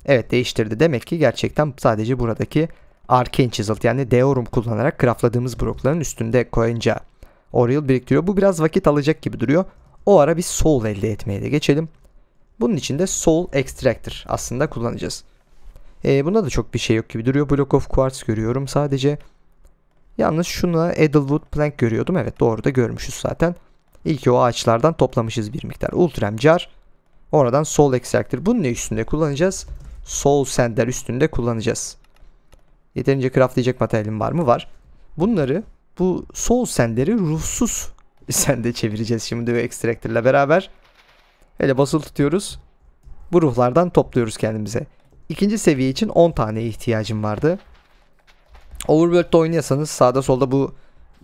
Evet değiştirdi. Demek ki gerçekten sadece buradaki Arcane Chiseled yani Deorum kullanarak craftladığımız blokların üstünde koyunca Oriel biriktiriyor. Bu biraz vakit alacak gibi duruyor. O ara bir Soul elde etmeye de geçelim. Bunun için de Soul Extractor aslında kullanacağız. Ee, bunda da çok bir şey yok gibi duruyor. Block of Quartz görüyorum sadece. Yalnız şuna Edelwood Plank görüyordum. Evet doğru da görmüşüz zaten. İlk o ağaçlardan toplamışız bir miktar. Ultram Jar. Oradan Soul Extractor. Bunu ne üstünde kullanacağız? Soul Sender üstünde kullanacağız. Yeterince craftlayacak materyalim var mı? Var. Bunları bu Soul Sender'i ruhsuz sende çevireceğiz şimdi ve Extractor ile beraber. Hele basılı tutuyoruz. Bu ruhlardan topluyoruz kendimize. İkinci seviye için 10 tane ihtiyacım vardı. Overworld'da oynuyorsanız sağda solda bu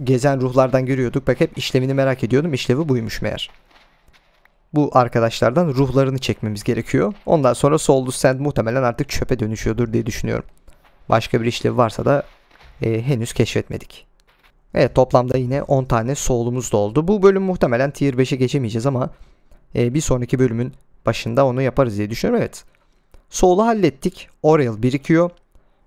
gezen ruhlardan görüyorduk. Bak hep işlevini merak ediyordum. İşlevi buymuş meğer. Bu arkadaşlardan ruhlarını çekmemiz gerekiyor. Ondan sonra Soulless Sand muhtemelen artık çöpe dönüşüyordur diye düşünüyorum. Başka bir işlevi varsa da e, henüz keşfetmedik. Evet toplamda yine 10 tane soul'umuz da oldu. Bu bölüm muhtemelen tier 5'e geçemeyeceğiz ama e, bir sonraki bölümün başında onu yaparız diye düşünüyorum. Evet. Soul'u hallettik. Oriel birikiyor.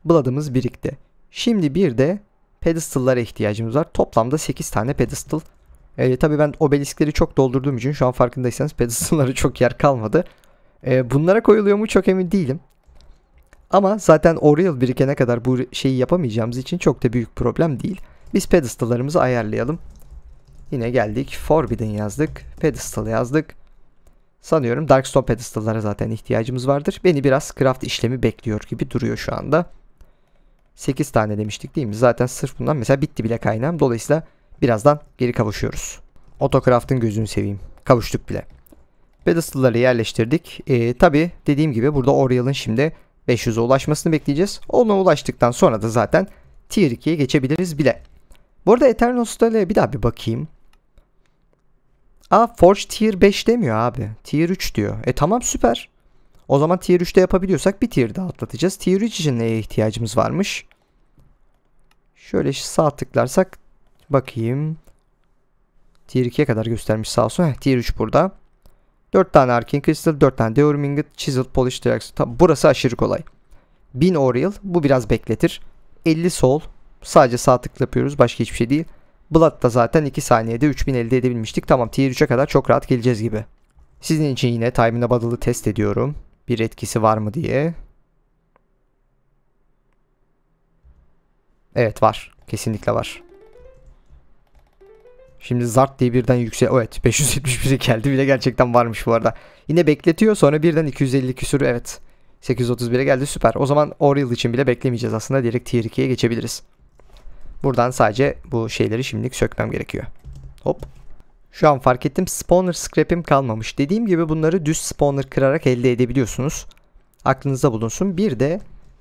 Blood'ımız birikti. Şimdi bir de pedestal'lara ihtiyacımız var. Toplamda 8 tane pedestal. E, tabii ben obeliskleri çok doldurduğum için şu an farkındaysanız pedestal'lara çok yer kalmadı. E, bunlara koyuluyor mu çok emin değilim. Ama zaten Oriel birikene kadar bu şeyi yapamayacağımız için çok da büyük problem değil. Biz pedestal'larımızı ayarlayalım. Yine geldik. Forbidden yazdık. Pedestal yazdık. Sanıyorum Darkstone pedestal'lara zaten ihtiyacımız vardır. Beni biraz craft işlemi bekliyor gibi duruyor şu anda. 8 tane demiştik değil mi? Zaten sırf bundan mesela bitti bile kaynağım. Dolayısıyla birazdan geri kavuşuyoruz. Autocraft'ın gözünü seveyim. Kavuştuk bile. Pedestal'ları yerleştirdik. Ee, Tabi dediğim gibi burada Oriel'ın şimdi 500'e ulaşmasını bekleyeceğiz. Ona ulaştıktan sonra da zaten Tier 2'ye geçebiliriz bile. Bu arada Eternos'ta bir daha bir bakayım. Aa Forge Tier 5 demiyor abi. Tier 3 diyor. E tamam süper. O zaman Tier 3'te yapabiliyorsak bir Tier daha atlatacağız. Tier 3 için neye ihtiyacımız varmış? Şöyle sağ tıklarsak bakayım. Tier 2'ye kadar göstermiş sağ olsun. Heh, tier 3 burada. 4 tane Arcane Crystal, 4 tane Deorum Ingot, Chiseled Polish Trax. Tamam, burası aşırı kolay. 1000 Oriel. Bu biraz bekletir. 50 Soul. Sadece sağ tıkla yapıyoruz. Başka hiçbir şey değil. Blood da zaten 2 saniyede 3000 elde edebilmiştik. Tamam tier 3'e kadar çok rahat geleceğiz gibi. Sizin için yine Time'ına Battle'ı test ediyorum. Bir etkisi var mı diye. Evet var. Kesinlikle var. Şimdi zart diye birden yüksek. Evet 571'e geldi bile gerçekten varmış bu arada. Yine bekletiyor sonra birden 250 küsür evet. 831'e geldi süper. O zaman Oriel için bile beklemeyeceğiz aslında. Direkt tier 2'ye geçebiliriz. Buradan sadece bu şeyleri şimdilik sökmem gerekiyor. Hop. Şu an fark ettim spawner scrap'im kalmamış. Dediğim gibi bunları düz spawner kırarak elde edebiliyorsunuz. Aklınızda bulunsun. Bir de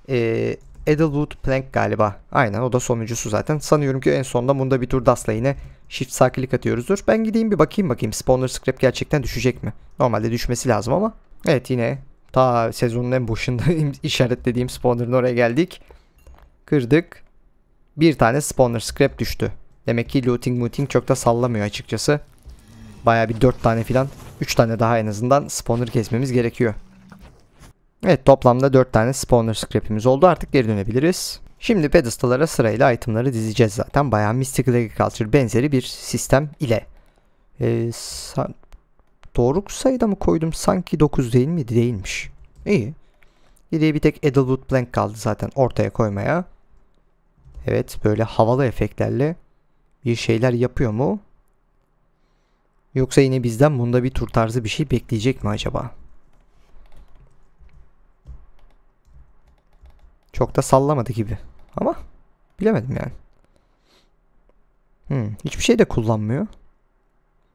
e, Edelwood Plank galiba. Aynen o da sonuncusu zaten. Sanıyorum ki en sonunda bunda bir tur dasla yine shift sağ klik atıyoruzdur. Ben gideyim bir bakayım bakayım spawner scrap gerçekten düşecek mi? Normalde düşmesi lazım ama. Evet yine ta sezonun en başında işaretlediğim spawner'ın oraya geldik. Kırdık. Bir tane spawner scrap düştü. Demek ki looting mooting çok da sallamıyor açıkçası. Baya bir 4 tane filan 3 tane daha en azından spawner kesmemiz gerekiyor. Evet toplamda 4 tane spawner scrap'imiz oldu. Artık geri dönebiliriz. Şimdi pedestallara sırayla itemları dizeceğiz zaten. Bayağı Mystical Agriculture benzeri bir sistem ile. Ee, doğru sayıda mı koydum? Sanki 9 değil miydi? Değilmiş. İyi. Geriye bir tek Edelwood Plank kaldı zaten ortaya koymaya. Evet böyle havalı efektlerle bir şeyler yapıyor mu? Yoksa yine bizden bunda bir tur tarzı bir şey bekleyecek mi acaba? Çok da sallamadı gibi. Ama bilemedim yani. Hmm, hiçbir şey de kullanmıyor.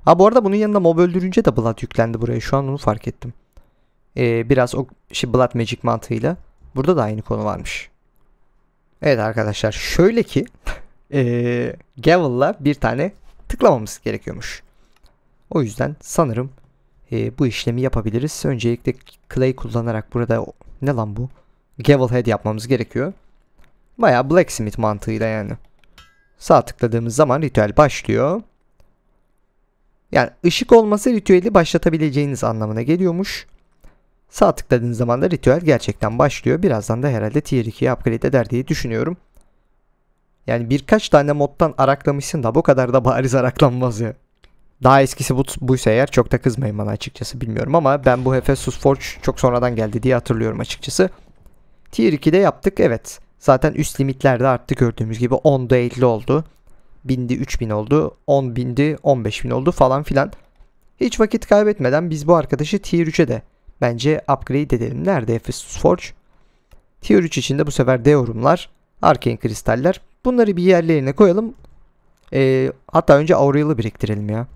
Ha bu arada bunun yanında mob öldürünce de Blood yüklendi buraya. Şu an onu fark ettim. Ee, biraz o şey Blood Magic mantığıyla. Burada da aynı konu varmış. Evet arkadaşlar şöyle ki ee, Gavel'la bir tane tıklamamız gerekiyormuş. O yüzden sanırım e, bu işlemi yapabiliriz. Öncelikle clay kullanarak burada ne lan bu? Gavel head yapmamız gerekiyor. Bayağı blacksmith mantığıyla yani. Sağ tıkladığımız zaman ritüel başlıyor. Yani ışık olması ritüeli başlatabileceğiniz anlamına geliyormuş. Sağ tıkladığınız zaman da ritüel gerçekten başlıyor. Birazdan da herhalde tier 2'ye upgrade eder diye düşünüyorum. Yani birkaç tane moddan araklamışsın da bu kadar da bariz araklanmaz ya. Daha eskisi bu, buysa eğer çok da kızmayın bana açıkçası bilmiyorum ama ben bu Hephaestus Forge çok sonradan geldi diye hatırlıyorum açıkçası. Tier 2'de yaptık evet. Zaten üst limitler de arttı gördüğümüz gibi 10'da 50 oldu. 1000'di 3000 oldu. 10.000'di 15.000 oldu falan filan. Hiç vakit kaybetmeden biz bu arkadaşı Tier 3'e de bence upgrade edelim. Nerede Hephaestus Forge? Tier 3 içinde bu sefer Deorum'lar, Arcane Kristaller. Bunları bir yerlerine koyalım. Ee, hatta önce Aureal'ı biriktirelim ya.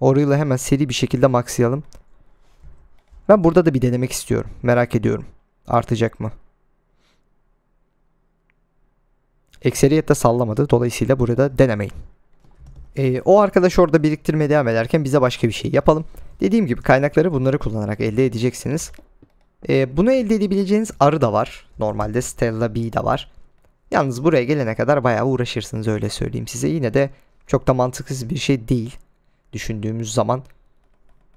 Aureal'ı hemen seri bir şekilde maxlayalım. Ben burada da bir denemek istiyorum. Merak ediyorum. Artacak mı? Ekseriyette sallamadı. Dolayısıyla burada denemeyin. Ee, o arkadaş orada biriktirmeye devam ederken bize başka bir şey yapalım. Dediğim gibi kaynakları bunları kullanarak elde edeceksiniz. Ee, bunu elde edebileceğiniz arı da var. Normalde Stella Bee de var. Yalnız buraya gelene kadar bayağı uğraşırsınız öyle söyleyeyim size. Yine de çok da mantıksız bir şey değil düşündüğümüz zaman.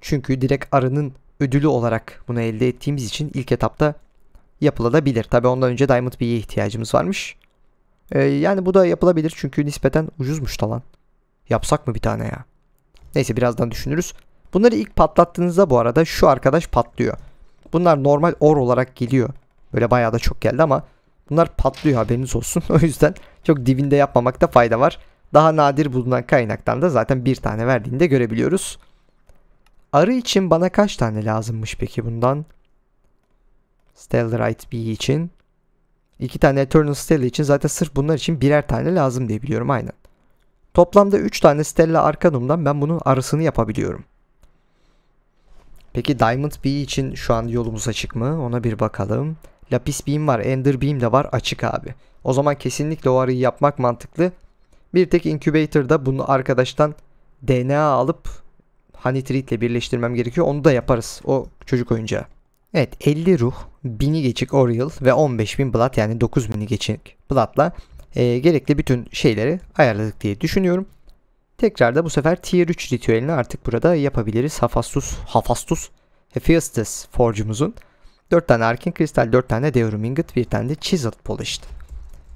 Çünkü direkt arının ödülü olarak bunu elde ettiğimiz için ilk etapta yapılabilir. Tabi ondan önce Diamond Bee'ye ihtiyacımız varmış. Ee, yani bu da yapılabilir çünkü nispeten ucuzmuş da lan. Yapsak mı bir tane ya? Neyse birazdan düşünürüz. Bunları ilk patlattığınızda bu arada şu arkadaş patlıyor. Bunlar normal or olarak geliyor. Böyle bayağı da çok geldi ama bunlar patlıyor haberiniz olsun. o yüzden çok dibinde yapmamakta fayda var. Daha nadir bulunan kaynaktan da zaten bir tane verdiğinde görebiliyoruz. Arı için bana kaç tane lazımmış peki bundan? Stellarite B için. İki tane Eternal Stella için zaten sırf bunlar için birer tane lazım diye biliyorum aynen. Toplamda 3 tane Stella Arcanum'dan ben bunun arasını yapabiliyorum. Peki Diamond B için şu an yolumuz açık mı? Ona bir bakalım. Lapis Beam var, Ender Beam de var açık abi. O zaman kesinlikle o arıyı yapmak mantıklı. Bir tek incubator'da bunu arkadaştan DNA alıp Honey Treat ile birleştirmem gerekiyor. Onu da yaparız. O çocuk oyuncağı. Evet 50 ruh, 1000'i geçik Oriel ve 15.000 Blood yani 9000'i geçik Blood'la e, gerekli bütün şeyleri ayarladık diye düşünüyorum. Tekrar da bu sefer Tier 3 ritüelini artık burada yapabiliriz. Hafastus, Hafastus, Hephaestus Forge'umuzun 4 tane Arkin Kristal, 4 tane Deorum Ingot, 1 tane de Chiseled Polished.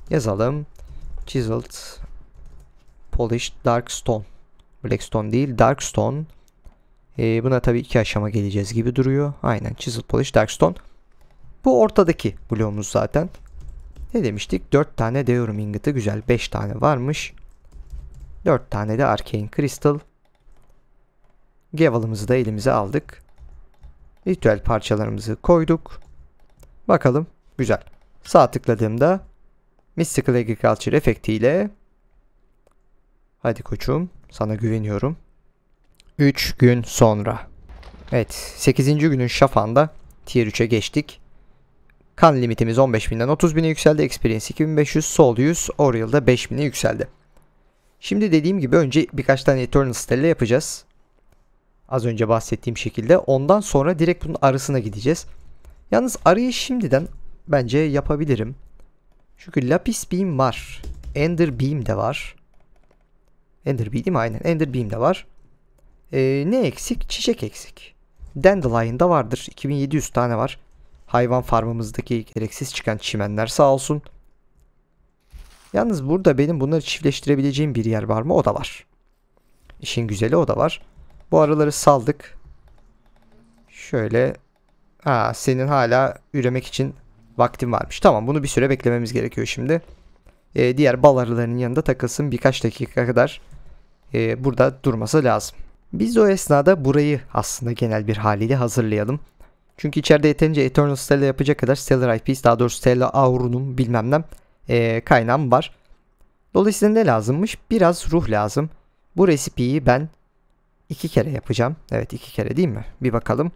Yazalım. Chiseled Polished Dark Stone. Blackstone değil Dark Stone. Ee, buna tabii iki aşama geleceğiz gibi duruyor. Aynen Chiseled Polish Dark Stone. Bu ortadaki bloğumuz zaten. Ne demiştik? 4 tane Deorum Ingot'ı güzel. 5 tane varmış. 4 tane de Arcane Crystal. Gavel'ımızı da elimize aldık. Ritüel parçalarımızı koyduk. Bakalım. Güzel. Sağ tıkladığımda Mystical Agriculture efektiyle Hadi koçum sana güveniyorum. 3 gün sonra. Evet 8. günün şafağında tier 3'e geçtik. Kan limitimiz 15.000'den 30.000'e yükseldi. Experience 2500, Soul 100, Oriel'da 5.000'e yükseldi. Şimdi dediğim gibi önce birkaç tane Eternal Stella yapacağız. Az önce bahsettiğim şekilde. Ondan sonra direkt bunun arasına gideceğiz. Yalnız arayı şimdiden bence yapabilirim. Çünkü Lapis Beam var. Ender Beam de var. Ender Beam değil mi? Aynen. Ender Beam de var. Ee, ne eksik? Çiçek eksik. Dandelion'da vardır. 2700 tane var. Hayvan farmımızdaki gereksiz çıkan çimenler sağ olsun. Yalnız burada benim bunları çiftleştirebileceğim bir yer var mı? O da var. İşin güzeli o da var. Bu araları saldık. Şöyle. Ha, senin hala üremek için vaktin varmış. Tamam bunu bir süre beklememiz gerekiyor şimdi. Ee, diğer bal arılarının yanında takılsın birkaç dakika kadar e, burada durması lazım. Biz o esnada burayı aslında genel bir haliyle hazırlayalım. Çünkü içeride yeterince Eternal Stella yapacak kadar Stellar Eyepiece daha doğrusu Stella Auron'um bilmem ne e, kaynağım var. Dolayısıyla ne lazımmış? Biraz ruh lazım. Bu resipiyi ben iki kere yapacağım. Evet iki kere değil mi? Bir bakalım.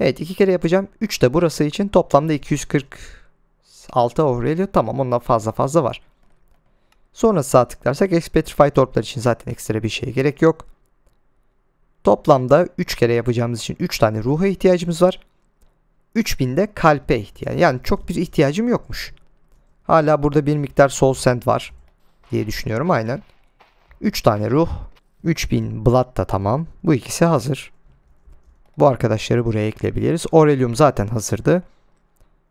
Evet iki kere yapacağım. 3 de burası için toplamda 246 Aurelio. Tamam ondan fazla fazla var. Sonra sağ tıklarsak Expetrify Torplar için zaten ekstra bir şeye gerek yok. Toplamda 3 kere yapacağımız için 3 tane ruha ihtiyacımız var. 3000 de kalpe ihtiyaç. Yani çok bir ihtiyacım yokmuş. Hala burada bir miktar soul sand var diye düşünüyorum aynen. 3 tane ruh. 3000 blood da tamam. Bu ikisi hazır. Bu arkadaşları buraya ekleyebiliriz. Aurelium zaten hazırdı.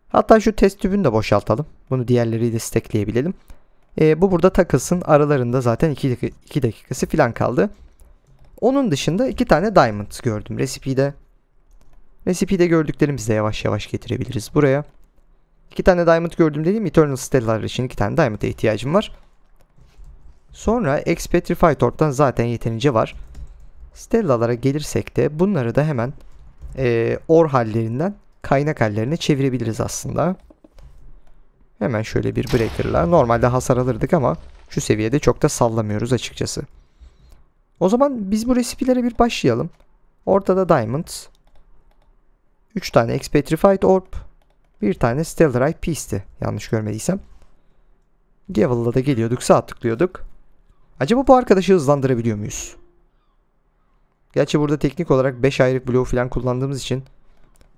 Hatta şu test tübünü de boşaltalım. Bunu diğerleriyle de stackleyebilelim. E, bu burada takılsın. Aralarında zaten 2 dakika, iki dakikası falan kaldı. Onun dışında 2 tane diamond gördüm resipide. Resipide gördüklerimizi de yavaş yavaş getirebiliriz buraya. 2 tane diamond gördüm dediğim Eternal Stellar için 2 tane diamond'a ihtiyacım var. Sonra Expetrified Orb'dan zaten yeterince var. Stellalara gelirsek de bunları da hemen e, or hallerinden kaynak hallerine çevirebiliriz aslında. Hemen şöyle bir breaker'la. Normalde hasar alırdık ama şu seviyede çok da sallamıyoruz açıkçası. O zaman biz bu resipilere bir başlayalım. Ortada Diamond. 3 tane Expetrified Orb. Bir tane Stellarite Piece'ti. Yanlış görmediysem. Gavel'la da geliyorduk. Sağ tıklıyorduk. Acaba bu arkadaşı hızlandırabiliyor muyuz? Gerçi burada teknik olarak 5 ayrı bloğu falan kullandığımız için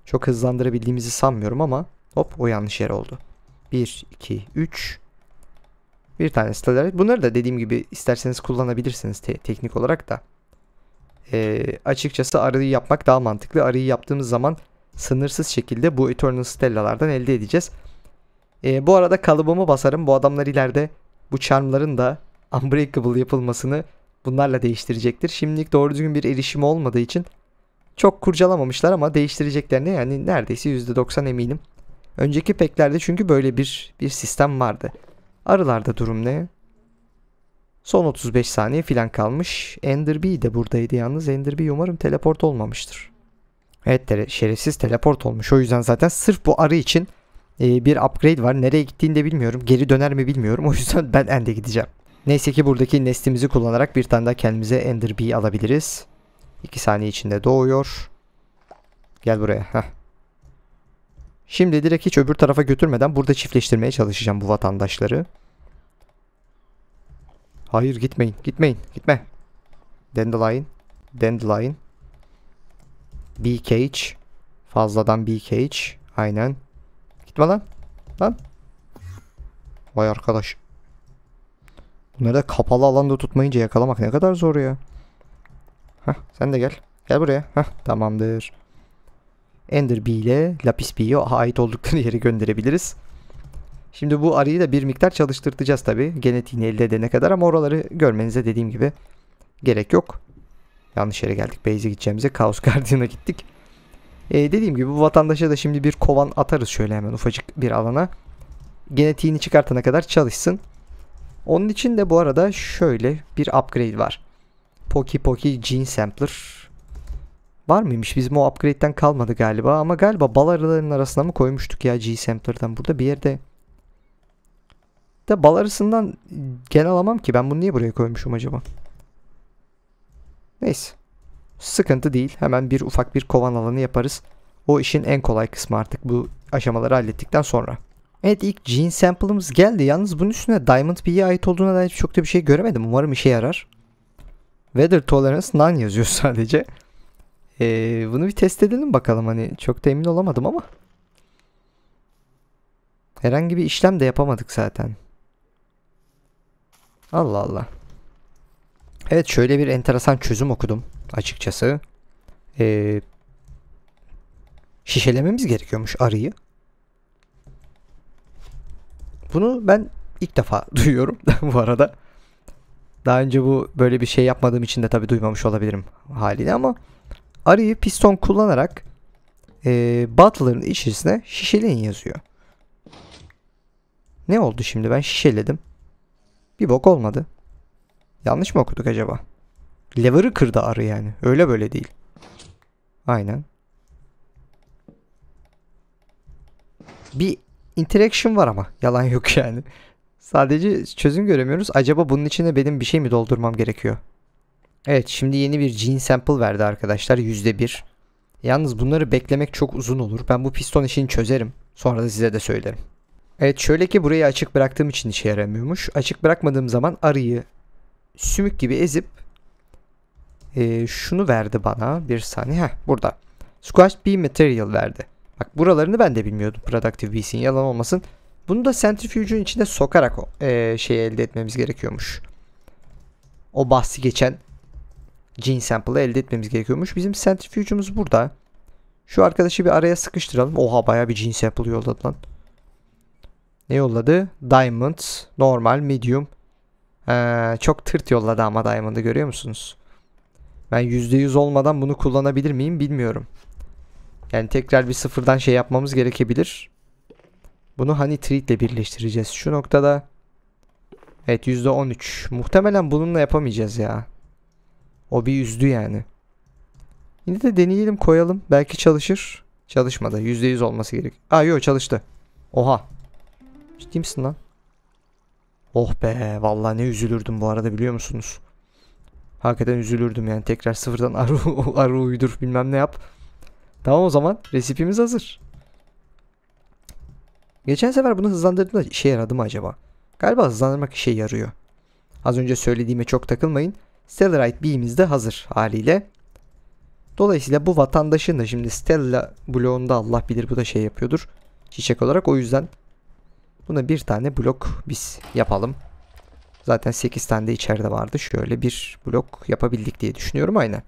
çok hızlandırabildiğimizi sanmıyorum ama hop o yanlış yer oldu. 1, 2, 3 bir tane Stellarite. Bunları da dediğim gibi isterseniz kullanabilirsiniz te teknik olarak da. Ee, açıkçası arıyı yapmak daha mantıklı. Arıyı yaptığımız zaman sınırsız şekilde bu Eternal Stella'lardan elde edeceğiz. Ee, bu arada kalıbımı basarım. Bu adamlar ileride bu charmların da unbreakable yapılmasını bunlarla değiştirecektir. Şimdilik doğru düzgün bir erişim olmadığı için çok kurcalamamışlar ama değiştireceklerine yani neredeyse %90 eminim. Önceki peklerde çünkü böyle bir bir sistem vardı. Arılarda durum ne? Son 35 saniye filan kalmış. Enderby de buradaydı yalnız. Enderby umarım teleport olmamıştır. Evet şerefsiz teleport olmuş. O yüzden zaten sırf bu arı için e, bir upgrade var. Nereye gittiğini de bilmiyorum. Geri döner mi bilmiyorum. O yüzden ben ende gideceğim. Neyse ki buradaki nestimizi kullanarak bir tane daha kendimize Enderby alabiliriz. 2 saniye içinde doğuyor. Gel buraya. Heh. Şimdi direkt hiç öbür tarafa götürmeden burada çiftleştirmeye çalışacağım bu vatandaşları. Hayır gitmeyin. Gitmeyin. Gitme. Dandelion. Dandelion. Bee cage. Fazladan bee cage. Aynen. Gitme lan. Lan. Vay arkadaş. Bunları da kapalı alanda tutmayınca yakalamak ne kadar zor ya. Heh, sen de gel. Gel buraya. Heh, tamamdır. Ender Bee ile Lapis Bee'ye ait oldukları yere gönderebiliriz. Şimdi bu arıyı da bir miktar çalıştırtacağız tabi. Genetiğini elde edene kadar ama oraları görmenize dediğim gibi gerek yok. Yanlış yere geldik. Base'e gideceğimize Chaos Guardian'a gittik. Ee, dediğim gibi bu vatandaşa da şimdi bir kovan atarız şöyle hemen ufacık bir alana. Genetiğini çıkartana kadar çalışsın. Onun için de bu arada şöyle bir upgrade var. Poki Poki Gene Sampler. Var mıymış? Bizim o upgrade'den kalmadı galiba. Ama galiba bal arılarının arasına mı koymuştuk ya G Sampler'dan. Burada bir yerde. De bal arısından gel alamam ki. Ben bunu niye buraya koymuşum acaba? Neyse. Sıkıntı değil. Hemen bir ufak bir kovan alanı yaparız. O işin en kolay kısmı artık bu aşamaları hallettikten sonra. Evet ilk gene sample'ımız geldi. Yalnız bunun üstüne Diamond B'ye ait olduğuna dair çok da bir şey göremedim. Umarım işe yarar. Weather Tolerance none yazıyor sadece. Ee, bunu bir test edelim bakalım. Hani çok da emin olamadım ama. Herhangi bir işlem de yapamadık zaten. Allah Allah. Evet şöyle bir enteresan çözüm okudum açıkçası. Ee, şişelememiz gerekiyormuş arıyı. Bunu ben ilk defa duyuyorum bu arada. Daha önce bu böyle bir şey yapmadığım için de tabii duymamış olabilirim haliyle ama arıyı piston kullanarak e, bottle'ların içerisine şişeleyin yazıyor. Ne oldu şimdi ben şişeledim. Bir bok olmadı. Yanlış mı okuduk acaba? Lever'ı kırdı arı yani. Öyle böyle değil. Aynen. Bir interaction var ama. Yalan yok yani. Sadece çözüm göremiyoruz. Acaba bunun içine benim bir şey mi doldurmam gerekiyor? Evet şimdi yeni bir gene sample verdi arkadaşlar. %1. Yalnız bunları beklemek çok uzun olur. Ben bu piston işini çözerim. Sonra da size de söylerim. Evet şöyle ki burayı açık bıraktığım için işe yaramıyormuş. Açık bırakmadığım zaman arıyı sümük gibi ezip Ee, şunu verdi bana. Bir saniye. Heh, burada. Squash B Material verdi. Bak buralarını ben de bilmiyordum. Productive B'sin yalan olmasın. Bunu da centrifuge'un içine sokarak e, şey elde etmemiz gerekiyormuş. O bahsi geçen gene sample'ı elde etmemiz gerekiyormuş. Bizim centrifuge'umuz burada. Şu arkadaşı bir araya sıkıştıralım. Oha baya bir gene sample yolladı lan. Ne yolladı? Diamond, normal, medium. Ee, çok tırt yolladı ama Diamond'ı görüyor musunuz? Ben %100 olmadan bunu kullanabilir miyim bilmiyorum. Yani tekrar bir sıfırdan şey yapmamız gerekebilir. Bunu Honey Treat ile birleştireceğiz. Şu noktada Evet %13. Muhtemelen bununla yapamayacağız ya. O bir üzdü yani. Yine de deneyelim koyalım. Belki çalışır. Çalışmadı. %100 olması gerek. Aa yok çalıştı. Oha. Ciddi misin lan? Oh be. Vallahi ne üzülürdüm bu arada biliyor musunuz? Hakikaten üzülürdüm yani. Tekrar sıfırdan arı, arı uydur bilmem ne yap. Tamam o zaman. Resipimiz hazır. Geçen sefer bunu hızlandırdığımda işe yaradı mı acaba? Galiba hızlandırmak işe yarıyor. Az önce söylediğime çok takılmayın. Stellarite B'miz de hazır haliyle. Dolayısıyla bu vatandaşın da şimdi Stella bloğunda Allah bilir bu da şey yapıyordur. Çiçek olarak o yüzden buna bir tane blok biz yapalım. Zaten 8 tane de içeride vardı. Şöyle bir blok yapabildik diye düşünüyorum aynen.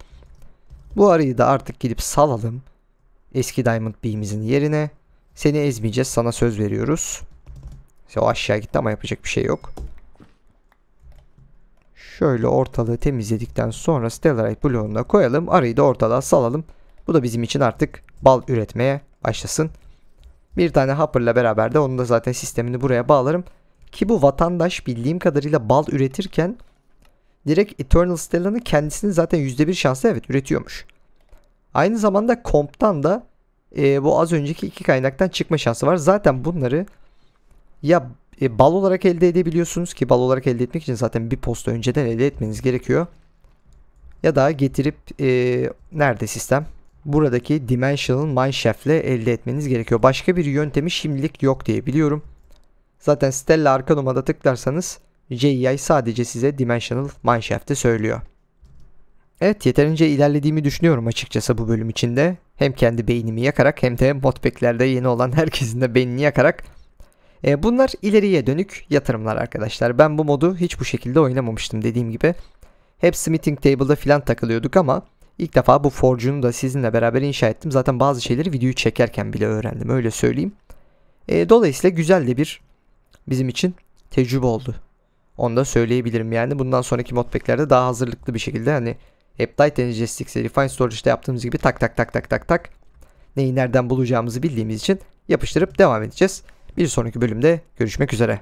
Bu arayı da artık gidip salalım. Eski Diamond B'mizin yerine. Seni ezmeyeceğiz sana söz veriyoruz. İşte o aşağı gitti ama yapacak bir şey yok. Şöyle ortalığı temizledikten sonra Stellarite bloğuna koyalım. Arayı da ortalığa salalım. Bu da bizim için artık bal üretmeye başlasın. Bir tane hopper'la beraber de onun da zaten sistemini buraya bağlarım. Ki bu vatandaş bildiğim kadarıyla bal üretirken direkt Eternal Stella'nın kendisini zaten %1 şansla evet üretiyormuş. Aynı zamanda komptan da e, bu az önceki iki kaynaktan çıkma şansı var. Zaten bunları ya e, bal olarak elde edebiliyorsunuz ki bal olarak elde etmek için zaten bir posta önceden elde etmeniz gerekiyor. Ya da getirip e, nerede sistem? Buradaki Dimensional Mineshaft ile elde etmeniz gerekiyor. Başka bir yöntemi şimdilik yok diye biliyorum. Zaten Stella Arcanum'a tıklarsanız JEI sadece size Dimensional Mineshaft'ı söylüyor. Evet yeterince ilerlediğimi düşünüyorum açıkçası bu bölüm içinde. Hem kendi beynimi yakarak hem de modpacklerde yeni olan herkesin de beynini yakarak. E, bunlar ileriye dönük yatırımlar arkadaşlar. Ben bu modu hiç bu şekilde oynamamıştım dediğim gibi. Hep Smithing Table'da filan takılıyorduk ama ilk defa bu Forge'unu da sizinle beraber inşa ettim. Zaten bazı şeyleri videoyu çekerken bile öğrendim öyle söyleyeyim. E, dolayısıyla güzel de bir bizim için tecrübe oldu. Onu da söyleyebilirim yani. Bundan sonraki modpacklerde daha hazırlıklı bir şekilde hani Appdite and Logistics'e Refine Storage'da yaptığımız gibi tak tak tak tak tak tak neyi nereden bulacağımızı bildiğimiz için yapıştırıp devam edeceğiz. Bir sonraki bölümde görüşmek üzere.